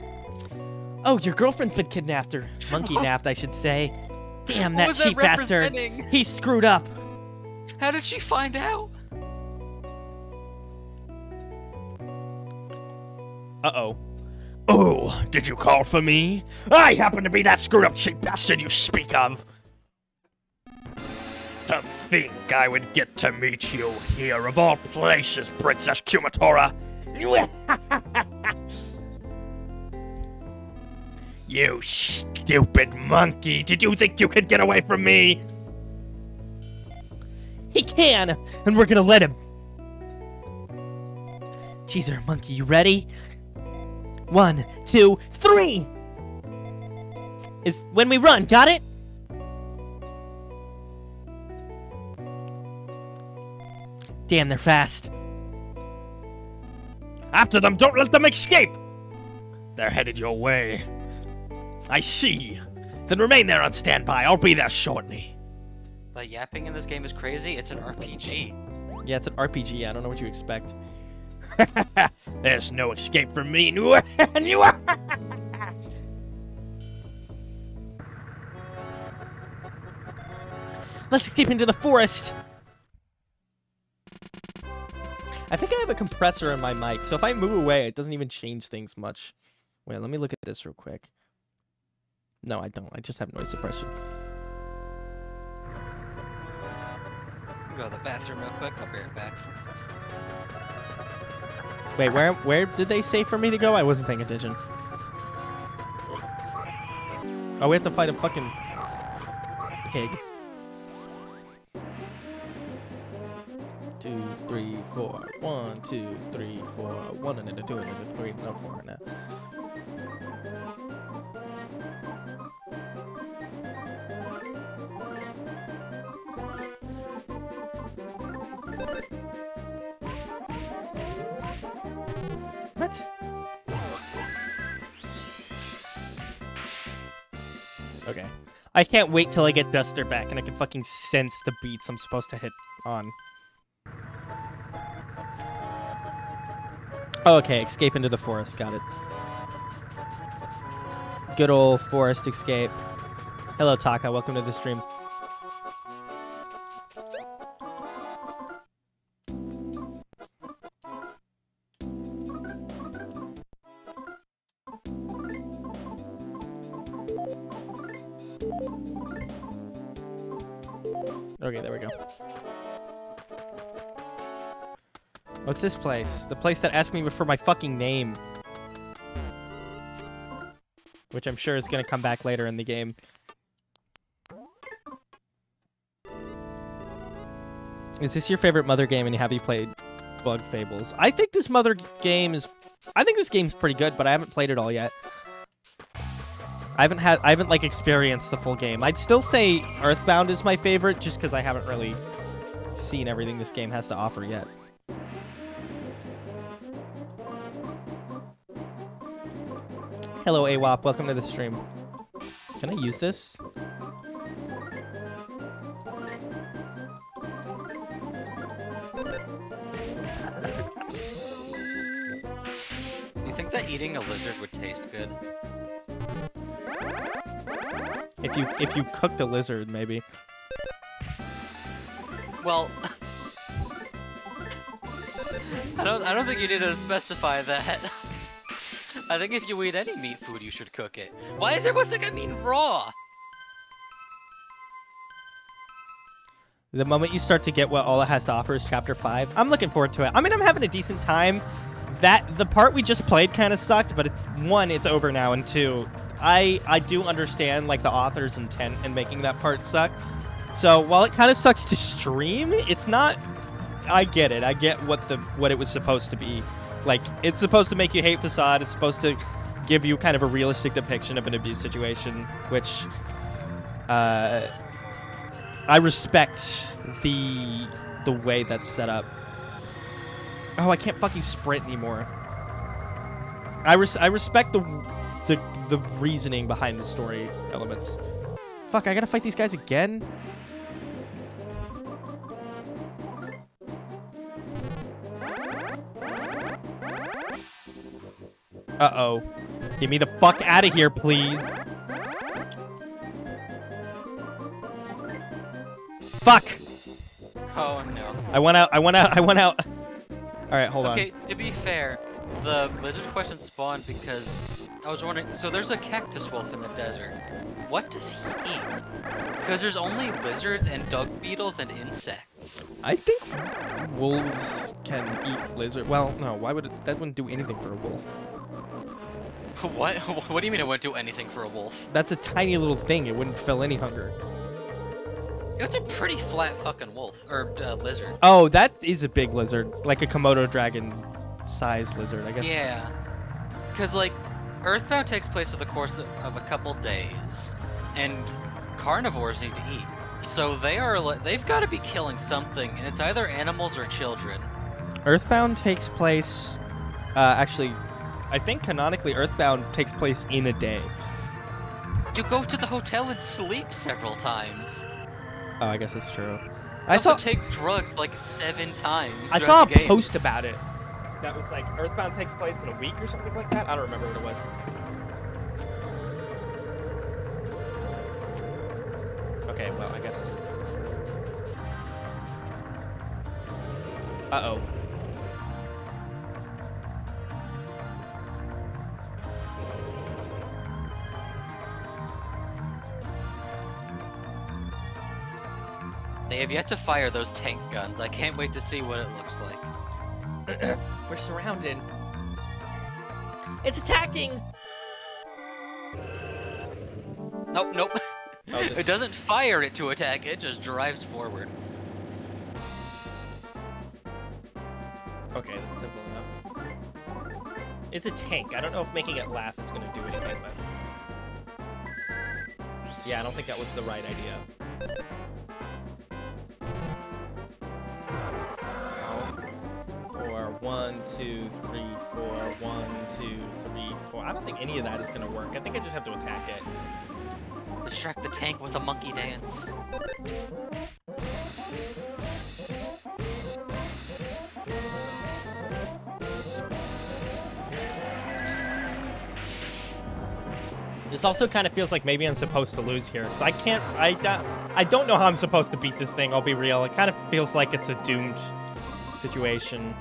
Oh, your girlfriend's been kidnapped, or monkey napped, I should say. Damn, that was that cheap bastard! He screwed up! How did she find out? Uh-oh. Oh, did you call for me? I happen to be that screwed up cheap bastard you speak of. To think I would get to meet you here, of all places, Princess Kumatora. you stupid monkey. Did you think you could get away from me? He can, and we're gonna let him. Geezer, monkey, you ready? One, two, three! Is when we run, got it? Damn, they're fast. After them, don't let them escape! They're headed your way. I see. Then remain there on standby. I'll be there shortly. The yapping in this game is crazy. It's an RPG. Yeah, it's an RPG. I don't know what you expect. There's no escape from me. Let's escape into the forest. I think I have a compressor in my mic, so if I move away, it doesn't even change things much. Wait, let me look at this real quick. No, I don't. I just have noise suppression. Go to the bathroom real quick. I'll be right back. Wait, where where did they say for me to go? I wasn't paying attention. Oh, we have to fight a fucking pig. Two, three, four. One, two, three, four. One and then a two and then a three, no four now. What? I can't wait till I get Duster back and I can fucking sense the beats I'm supposed to hit on. Oh, okay, escape into the forest. Got it. Good old forest escape. Hello, Taka. Welcome to the stream. This place? The place that asked me for my fucking name. Which I'm sure is gonna come back later in the game. Is this your favorite Mother game and have you played Bug Fables? I think this Mother game is... I think this game's pretty good, but I haven't played it all yet. I haven't had... I haven't, like, experienced the full game. I'd still say Earthbound is my favorite, just because I haven't really seen everything this game has to offer yet. Hello, AWOP. Welcome to the stream. Can I use this? You think that eating a lizard would taste good? If you if you cooked a lizard, maybe. Well, I don't. I don't think you need to specify that. I think if you eat any meat food, you should cook it. Why does everyone think I mean raw? The moment you start to get what all it has to offer is chapter five. I'm looking forward to it. I mean, I'm having a decent time. That the part we just played kind of sucked, but it, one, it's over now, and two, I I do understand like the author's intent in making that part suck. So while it kind of sucks to stream, it's not. I get it. I get what the what it was supposed to be. Like it's supposed to make you hate Fassad. It's supposed to give you kind of a realistic depiction of an abuse situation, which uh, I respect the the way that's set up. Oh, I can't fucking sprint anymore. I res- I respect the the the reasoning behind the story elements. Fuck, I gotta fight these guys again. Uh oh. Get me the fuck out of here, please. Fuck! Oh no. I went out. I went out. I went out. All right, hold on. Okay, to be fair, the lizard question spawned because I was wondering. So there's a cactus wolf in the desert. what does he eat? Because there's only lizards and dung beetles and insects. I think wolves can eat lizard. Well, no. Why would it, that wouldn't do anything for a wolf? What? What do you mean it wouldn't do anything for a wolf? That's a tiny little thing. It wouldn't fill any hunger. It's a pretty flat fucking wolf or uh, lizard. Oh, that is a big lizard, like a Komodo dragon size lizard, I guess. Yeah. Because, like, Earthbound takes place over the course of, of a couple days, and carnivores need to eat. So they are, they've got to be killing something, and it's either animals or children. Earthbound takes place. Uh, actually, I think canonically, Earthbound takes place in a day. You go to the hotel and sleep several times. Oh, I guess that's true. I also saw. take drugs like seven times. I saw a post about it. That was like Earthbound takes place in a week or something like that. I don't remember what it was. Okay, well, I guess. Uh oh. They have yet to fire those tank guns. I can't wait to see what it looks like. We're surrounded. It's attacking! Nope, nope. Oh, it doesn't fire it to attack, it just drives forward. Okay, that's simple enough. It's a tank. I don't know if making it laugh is gonna do anything, but. Yeah, I don't think that was the right idea. One, two, three, four, one, two, three, four. I don't think any of that is gonna work. I think I just have to attack it. Distract the tank with a monkey dance. This also kind of feels like maybe I'm supposed to lose here because I can't. I I don't know how I'm supposed to beat this thing. I'll be real. It kind of feels like it's a doomed situation.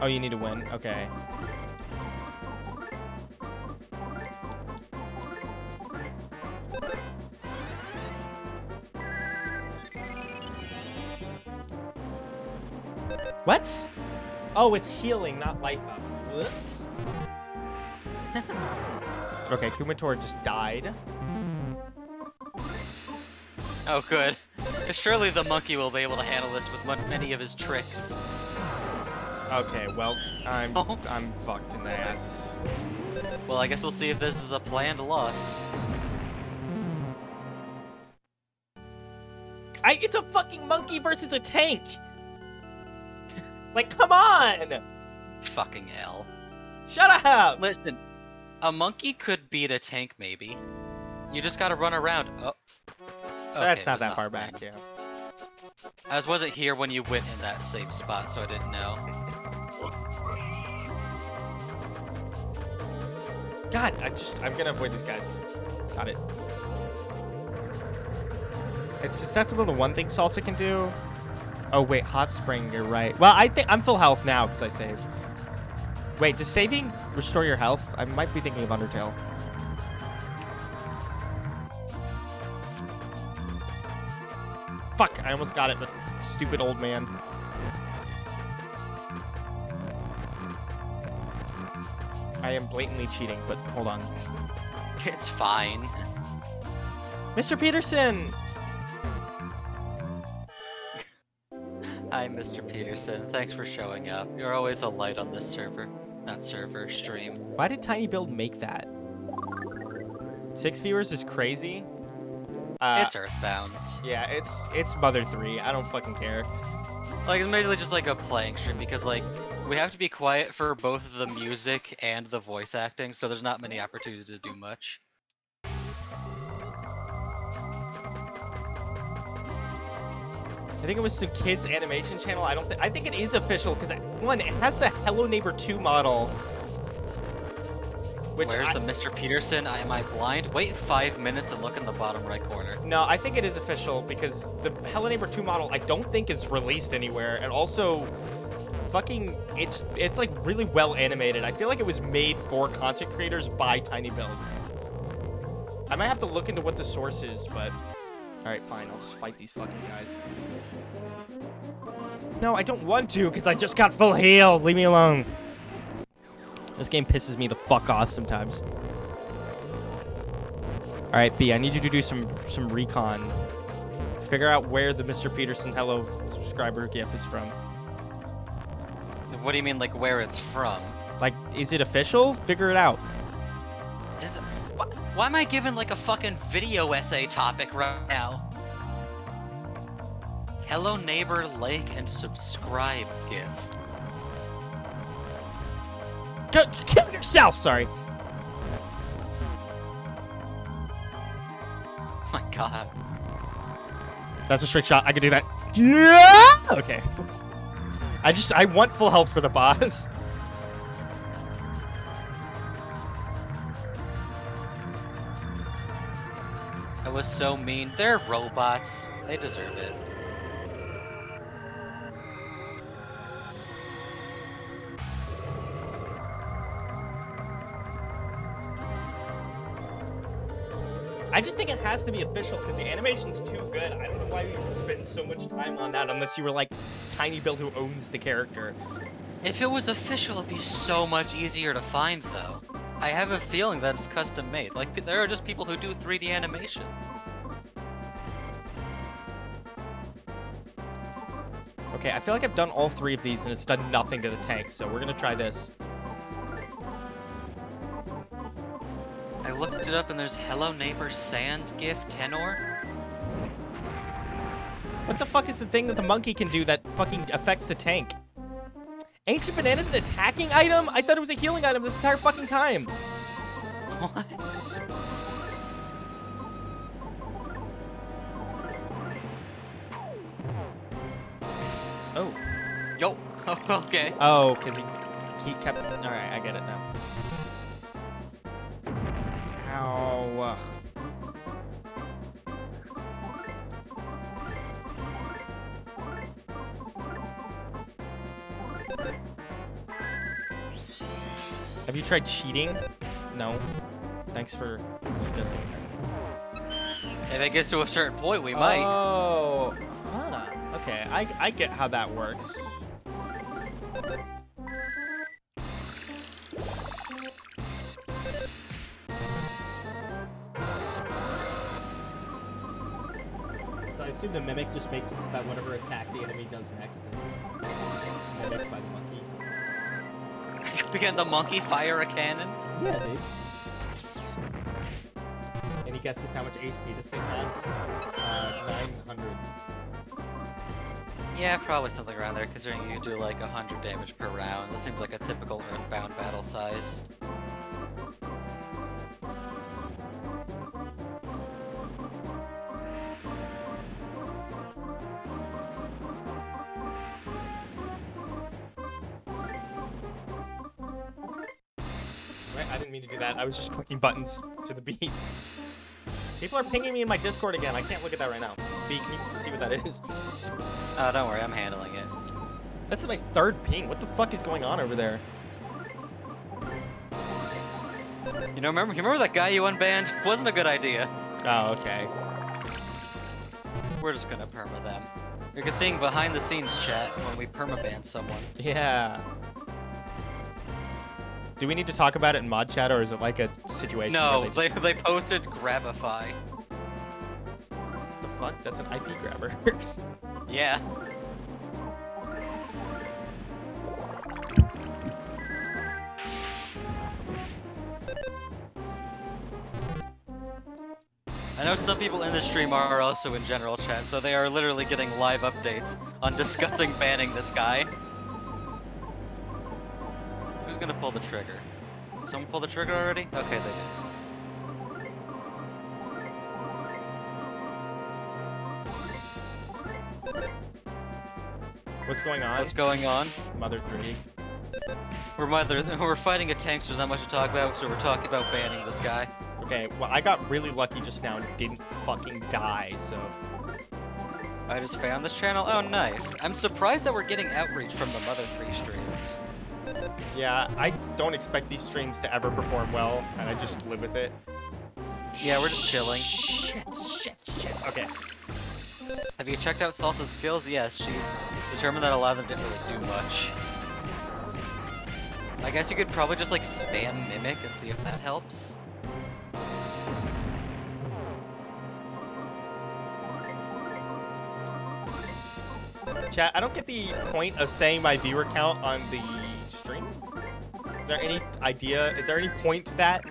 Oh, you need to win. Okay. What? Oh, it's healing, not life up. Whoops. okay, Kumatora just died. Oh, good. Surely the monkey will be able to handle this with many of his tricks. Okay, well, I'm Oh. I'm fucked in the ass. Well, I guess we'll see if this is a planned loss. I it's a fucking monkey versus a tank. like, come on! Fucking hell. Shut up! Listen, a monkey could beat a tank, maybe. You just gotta run around. Oh. That's not it was that far nothing. back, yeah. I just wasn't here when you went in that same spot, so I didn't know. God, I just I'm gonna avoid these guys. Got it. It's susceptible to one thing Salsa can do. Oh wait, hot spring. You're right. Well, I think I'm full health now because I saved. Wait, does saving restore your health? I might be thinking of Undertale. I almost got it, but stupid old man. I am blatantly cheating, but hold on. It's fine. Mr. Peterson! Hi, Mr. Peterson. Thanks for showing up. You're always a light on this server. Not server, stream. Why did Tiny Build make that? Six viewers is crazy. Uh, it's Earthbound. yeah, it's it's Mother Three. I don't fucking care. Like, it's mainly just like a playing stream because, like, we have to be quiet for both the music and the voice acting, so there's not many opportunities to do much. I think it was some kids animation channel. I don't. Th- I think it is official because one, it has the Hello Neighbor Two model. Which Where's I- the Mr. Peterson? I, am I blind? Wait five minutes and look in the bottom right corner. No, I think it is official because the Hello Neighbor 2 model I don't think is released anywhere, and also fucking it's it's like really well animated. I feel like it was made for content creators by Tiny Build. I might have to look into what the source is, but all right, fine. I'll just fight these fucking guys. No, I don't want to because I just got full heal. Leave me alone. This game pisses me the fuck off sometimes. All right, B, I need you to do some some recon. Figure out where the Mr. Peterson hello subscriber gif is from. What do you mean, like where it's from? Like, is it official? Figure it out. Is it, why, why am I given like a fucking video essay topic right now? Hello neighbor, like and subscribe gif. Go, kill yourself. Sorry. Oh my god. That's a straight shot. I can do that. Yeah. Okay. I just I want full health for the boss. That was so mean. They're robots. They deserve it. I just think it has to be official because the animation's too good. I don't know why we would spend so much time on that unless you were like Tiny Build who owns the character. If it was official, it'd be so much easier to find, though. I have a feeling that it's custom made. Like, there are just people who do 3D animation. Okay, I feel like I've done all three of these and it's done nothing to the tank, so we're gonna try this. I looked it up and there's Hello Neighbor Sans GIF Tenor. What the fuck is the thing that the monkey can do that fucking affects the tank? Ancient Banana's an attacking item? I thought it was a healing item this entire fucking time. What? Oh. Yo. okay. Oh, because he, he kept... Alright, I get it now. Ow. Have you tried cheating? No. Thanks for suggesting that. If it gets to a certain point, we might. Oh. Ah, okay. I, I get how that works. Just makes it so that whatever attack the enemy does next is mimicked by the monkey. Can the monkey fire a cannon? Yeah, dude. Any guesses how much HP this thing has? Uh, 900. Yeah, probably something around there, considering you do like 100 damage per round. That seems like a typical Earthbound battle size. Was just clicking buttons to the beat. People are pinging me in my Discord again. I can't look at that right now. B, can you see what that is? Oh, don't worry, I'm handling it. That's my third ping. What the fuck is going on over there? You know, remember, you remember that guy you unbanned? Wasn't a good idea. Oh, okay. We're just gonna perma them. You're seeing behind the scenes chat when we permaban someone. Yeah. Do we need to talk about it in mod chat, or is it like a situation? No, they, just- they posted Grabify. What the fuck? That's an IP grabber. Yeah. I know some people in the stream are also in general chat, so they are literally getting live updates on discussing banning this guy. Who's gonna pull the trigger? Someone pull the trigger already? Okay, they did. What's going on? What's going on? Mother 3. We're mother we're fighting a tank, so there's not much to talk about, so we're talking about banning this guy. Okay, well, I got really lucky just now and didn't fucking die, so... I just found this channel. Oh, nice. I'm surprised that we're getting outreach from the Mother 3 streams. Yeah, I don't expect these streams to ever perform well, and I just live with it. Yeah, we're just chilling. Shit, shit, shit. Okay. Have you checked out Salsa's skills? Yes, she determined that a lot of them didn't really do much. I guess you could probably just like spam Mimic and see if that helps. Chat, I don't get the point of saying my viewer count on the stream. Is there any idea? Is there any point to that?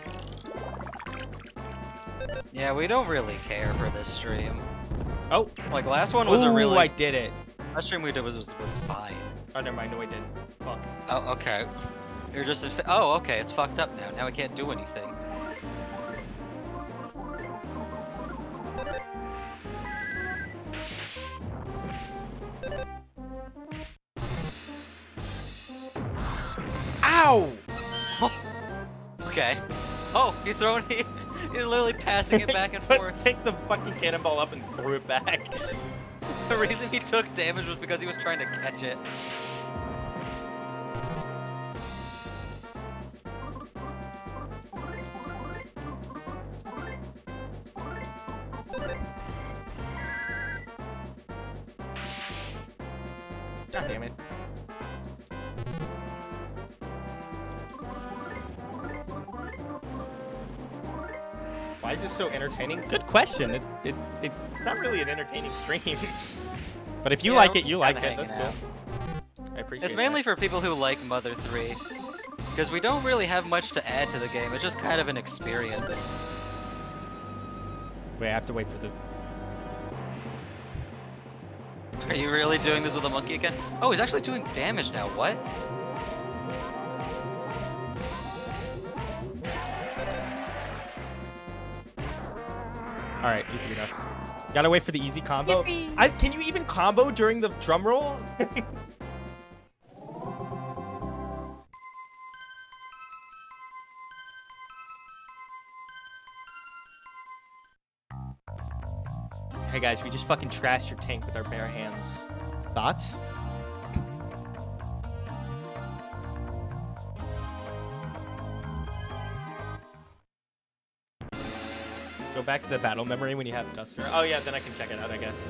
Yeah, we don't really care for this stream. Oh, Like last one was Ooh, a really I did it. last stream we did was was, was fine. Oh, never mind. No, I didn't. Fuck. Oh, okay. You're just in oh, okay, it's fucked up now. Now I can't do anything. Ow! Oh. Okay. Oh, he's throwing he, he's literally passing it back and forth. Pick the fucking cannonball up and threw it back. The reason he took damage was because he was trying to catch it. Entertaining? Good question. It, it, it's not really an entertaining stream. but if you Yeah, like it, you like it. That's hanging cool. I appreciate it. It's mainly that. for people who like Mother 3. Because we don't really have much to add to the game, it's just kind of an experience. Wait, I have to wait for the... Are you really doing this with a monkey again? Oh, he's actually doing damage now, what? Alright, easy enough. Gotta wait for the easy combo. I, can you even combo during the drum roll? hey guys, we just fucking trashed your tank with our bare hands. Thoughts? Go back to the battle memory when you have Duster. Oh yeah, then I can check it out, I guess.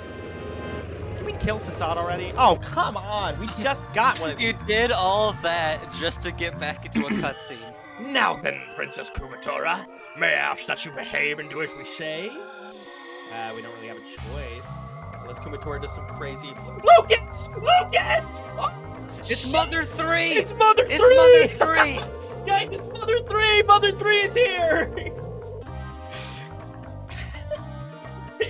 Did we kill Fassad already? Oh, come on! We just got one of You did all that just to get back into a cutscene. Now then, Princess Kumatora, may I ask that you behave and do as we say? Uh, we don't really have a choice. Unless Kumatora does some crazy... Lucas! Lucas! Oh, It's shit! Mother 3! It's Mother 3! It's Mother 3! Guys, it's Mother 3! Mother 3 is here!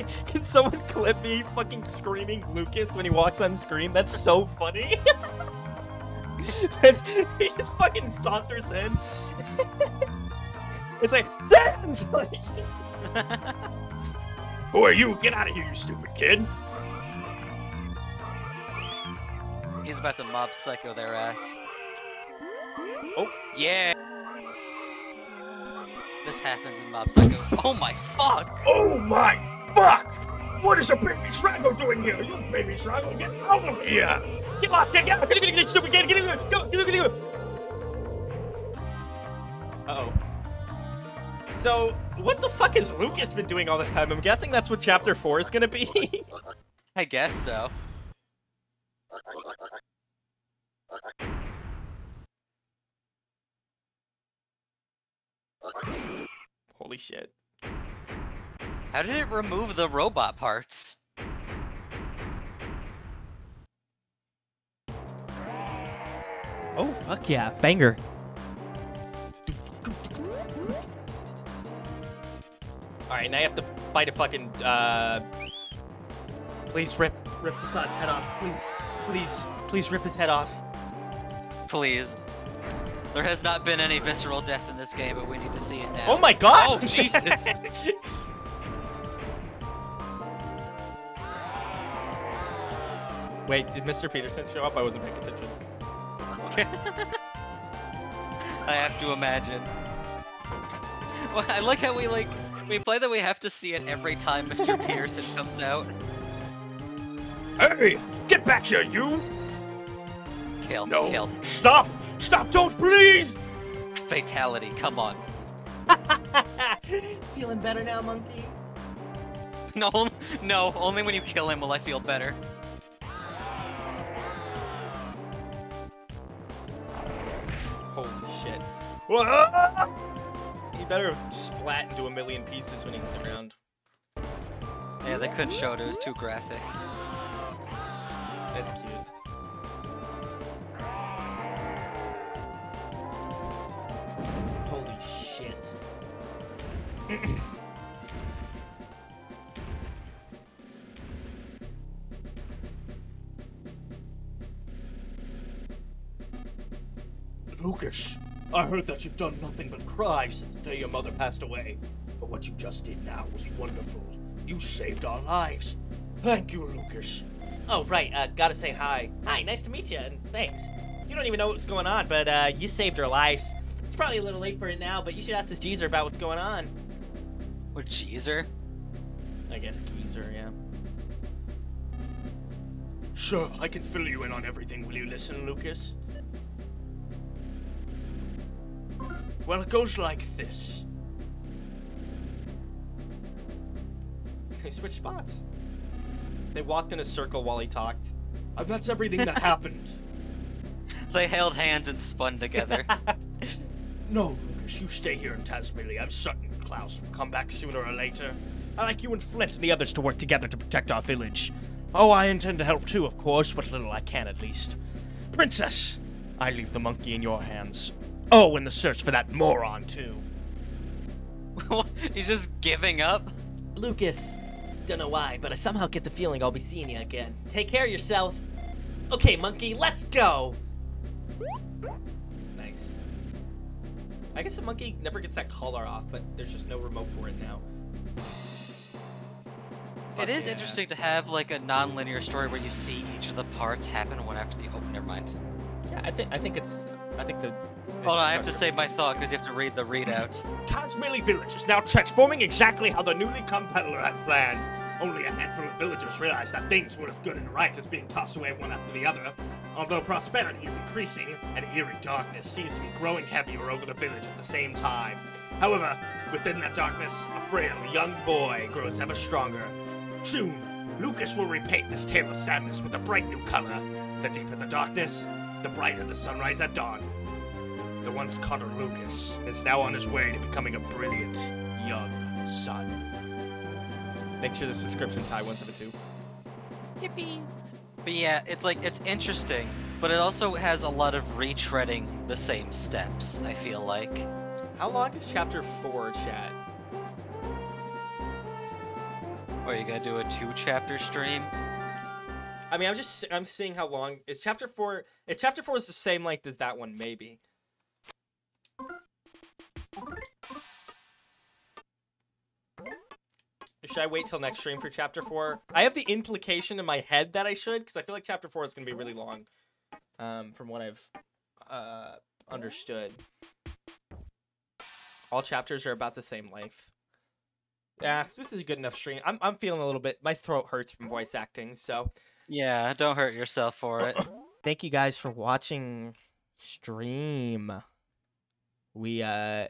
Can someone clip me fucking screaming Lucas when he walks on screen? That's so funny. That's, he just fucking saunters in. it's like, Sans! Like, Who are you? Get out of here, you stupid kid! He's about to mob psycho their ass. Oh. Yeah! This happens in Mob Psycho. Oh my fuck! Oh my fuck! What is a baby Shrago doing here? You baby Shrago, get out of here! Get off, get out! Get, get, get, stupid kid! Get, get, go, get, get, get, Uh-oh. So, what the fuck has Lucas been doing all this time? I'm guessing that's what chapter 4 is gonna be. I guess so. Holy shit. How did it remove the robot parts? Oh, fuck yeah. Banger. Alright, now you have to fight a fucking, uh... Please rip, rip Fassad's head off. Please, please, please rip his head off. Please. There has not been any visceral death in this game, but we need to see it now. Oh my god! Oh, Jesus! Wait, did Mr. Peterson show up? I wasn't paying attention. I have to imagine. Well, I like how we like we play that we have to see it every time Mr. Peterson comes out. Hey, get back here, you! Kill, No, kill. stop! Stop, don't please! Fatality, come on. Feeling better now, monkey? No, no, only when you kill him will I feel better. He better splat into a million pieces when he hit the ground. Yeah, they couldn't show it, it was too graphic. That's cute. I heard that you've done nothing but cry since the day your mother passed away. But what you just did now was wonderful. You saved our lives. Thank you, Lucas. Oh, right. Uh, gotta say hi. Hi, nice to meet you, and thanks. You don't even know what's going on, but uh, you saved our lives. It's probably a little late for it now, but you should ask this geezer about what's going on. What, geezer? I guess geezer, yeah. Sure, I can fill you in on everything. Will you listen, Lucas? Well, it goes like this. They switched spots. They walked in a circle while he talked. And that's everything that happened. They held hands and spun together. No, Lucas, you stay here in Tazmily. I'm certain Klaus will come back sooner or later. I like you and Flint and the others to work together to protect our village. Oh, I intend to help too, of course, what little I can at least. Princess, I leave the monkey in your hands. Oh, and the search for that moron too. He's just giving up? Lucas, don't know why, but I somehow get the feeling I'll be seeing you again. Take care of yourself. Okay, monkey, let's go. Nice. I guess the monkey never gets that collar off, but there's just no remote for it now. It is yeah. interesting to have like a non-linear story where you see each of the parts happen one after the. Oh, never mind. Yeah, I think I think it's I think the. Hold on, I have to say my thought because you have to read the readout. Tazmily village is now transforming exactly how the newly come peddler had planned. Only a handful of villagers realize that things were as good and right as being tossed away one after the other. Although prosperity is increasing, an eerie darkness seems to be growing heavier over the village at the same time. However, within that darkness, a frail young boy grows ever stronger. Soon, Lucas will repaint this tale of sadness with a bright new color. The deeper the darkness, the brighter the sunrise at dawn. The once Carter Lucas is now on his way to becoming a brilliant young son. Make sure the subscription tie 172. Yippee! But yeah, it's like it's interesting, but it also has a lot of retreading the same steps. I feel like. How long is chapter four, chat? Or you gonna do a two-chapter stream? I mean, I'm just I'm seeing how long is chapter four. If chapter four is the same length as that one, maybe. Should I wait till next stream for chapter four? I have the implication in my head that I should, because I feel like chapter four is gonna be really long. Um, from what I've uh understood. All chapters are about the same length. Yeah, this is a good enough stream. I'm I'm feeling a little bit. My throat hurts from voice acting, so Yeah, don't hurt yourself for it. thank you guys for watching stream. We uh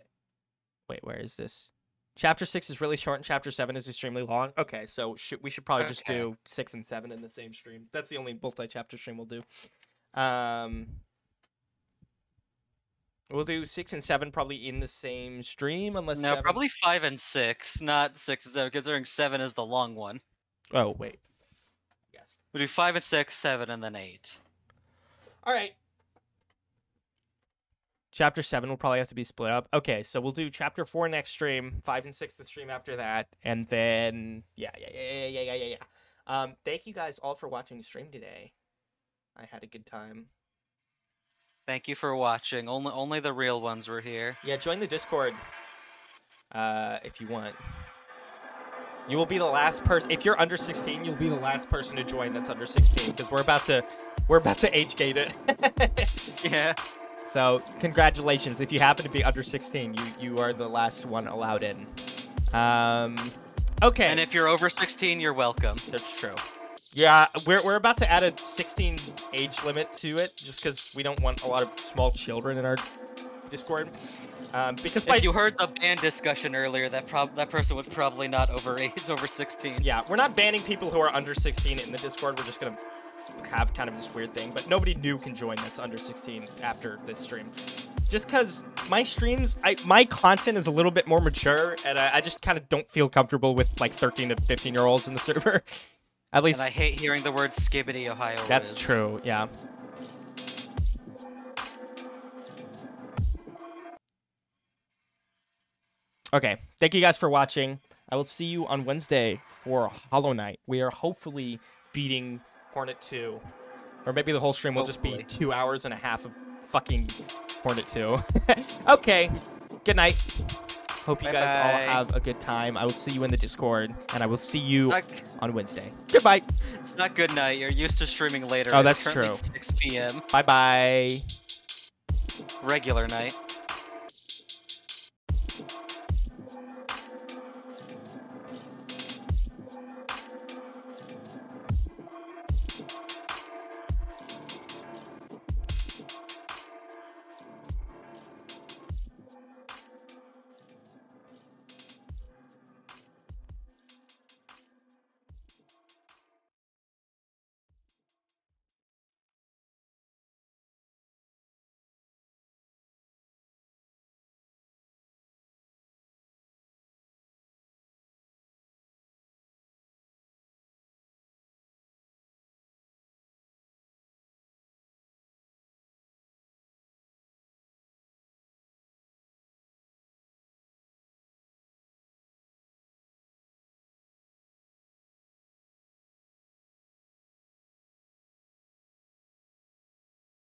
wait, where is this? Chapter 6 is really short and chapter 7 is extremely long. Okay, so should, we should probably just Okay. do 6 and 7 in the same stream. That's the only multi-chapter stream we'll do. Um We'll do 6 and 7 probably in the same stream unless no, seven- probably five and six, not six and seven, considering seven is the long one. Oh, wait. Yes. we'll do five and six, seven, and then eight. All right. Chapter seven will probably have to be split up. Okay, so we'll do chapter four next stream, five and six the stream after that, and then yeah, yeah, yeah, yeah, yeah, yeah, yeah, yeah. Um, thank you guys all for watching the stream today. I had a good time. Thank you for watching. Only only the real ones were here. Yeah, join the Discord. Uh, if you want. You will be the last person. If you're under 16, you'll be the last person to join that's under 16 because we're about to, we're about to age gate it. Yeah. So congratulations! If you happen to be under 16, you you are the last one allowed in. Um, okay. And if you're over 16, you're welcome. that's true. Yeah, we're, we're about to add a 16 age limit to it just because we don't want a lot of small children in our Discord. Um, because by If you heard the ban discussion earlier, that prob that person was probably not over age, over 16. yeah, we're not banning people who are under 16 in the Discord. We're just gonna have kind of this weird thing, but nobody new can join that's under 16 after this stream. Just because my streams, I my content is a little bit more mature, and I, I just kind of don't feel comfortable with like 13 to 15 year olds in the server. At least And I hate hearing the word skibidi Ohio. That's Riz. true, yeah. Okay, thank you guys for watching. I will see you on Wednesday for Hollow Knight. We are hopefully beating Hornet 2. Or maybe the whole stream will just be two hours and a half of fucking Hornet 2. okay, good night. Hope you guys all Bye-bye. have a good time. I will see you in the Discord, and I will see you Not- on Wednesday. Goodbye. It's not good night. You're used to streaming later. Oh, that's true. 6 p.m. Bye bye. Regular night.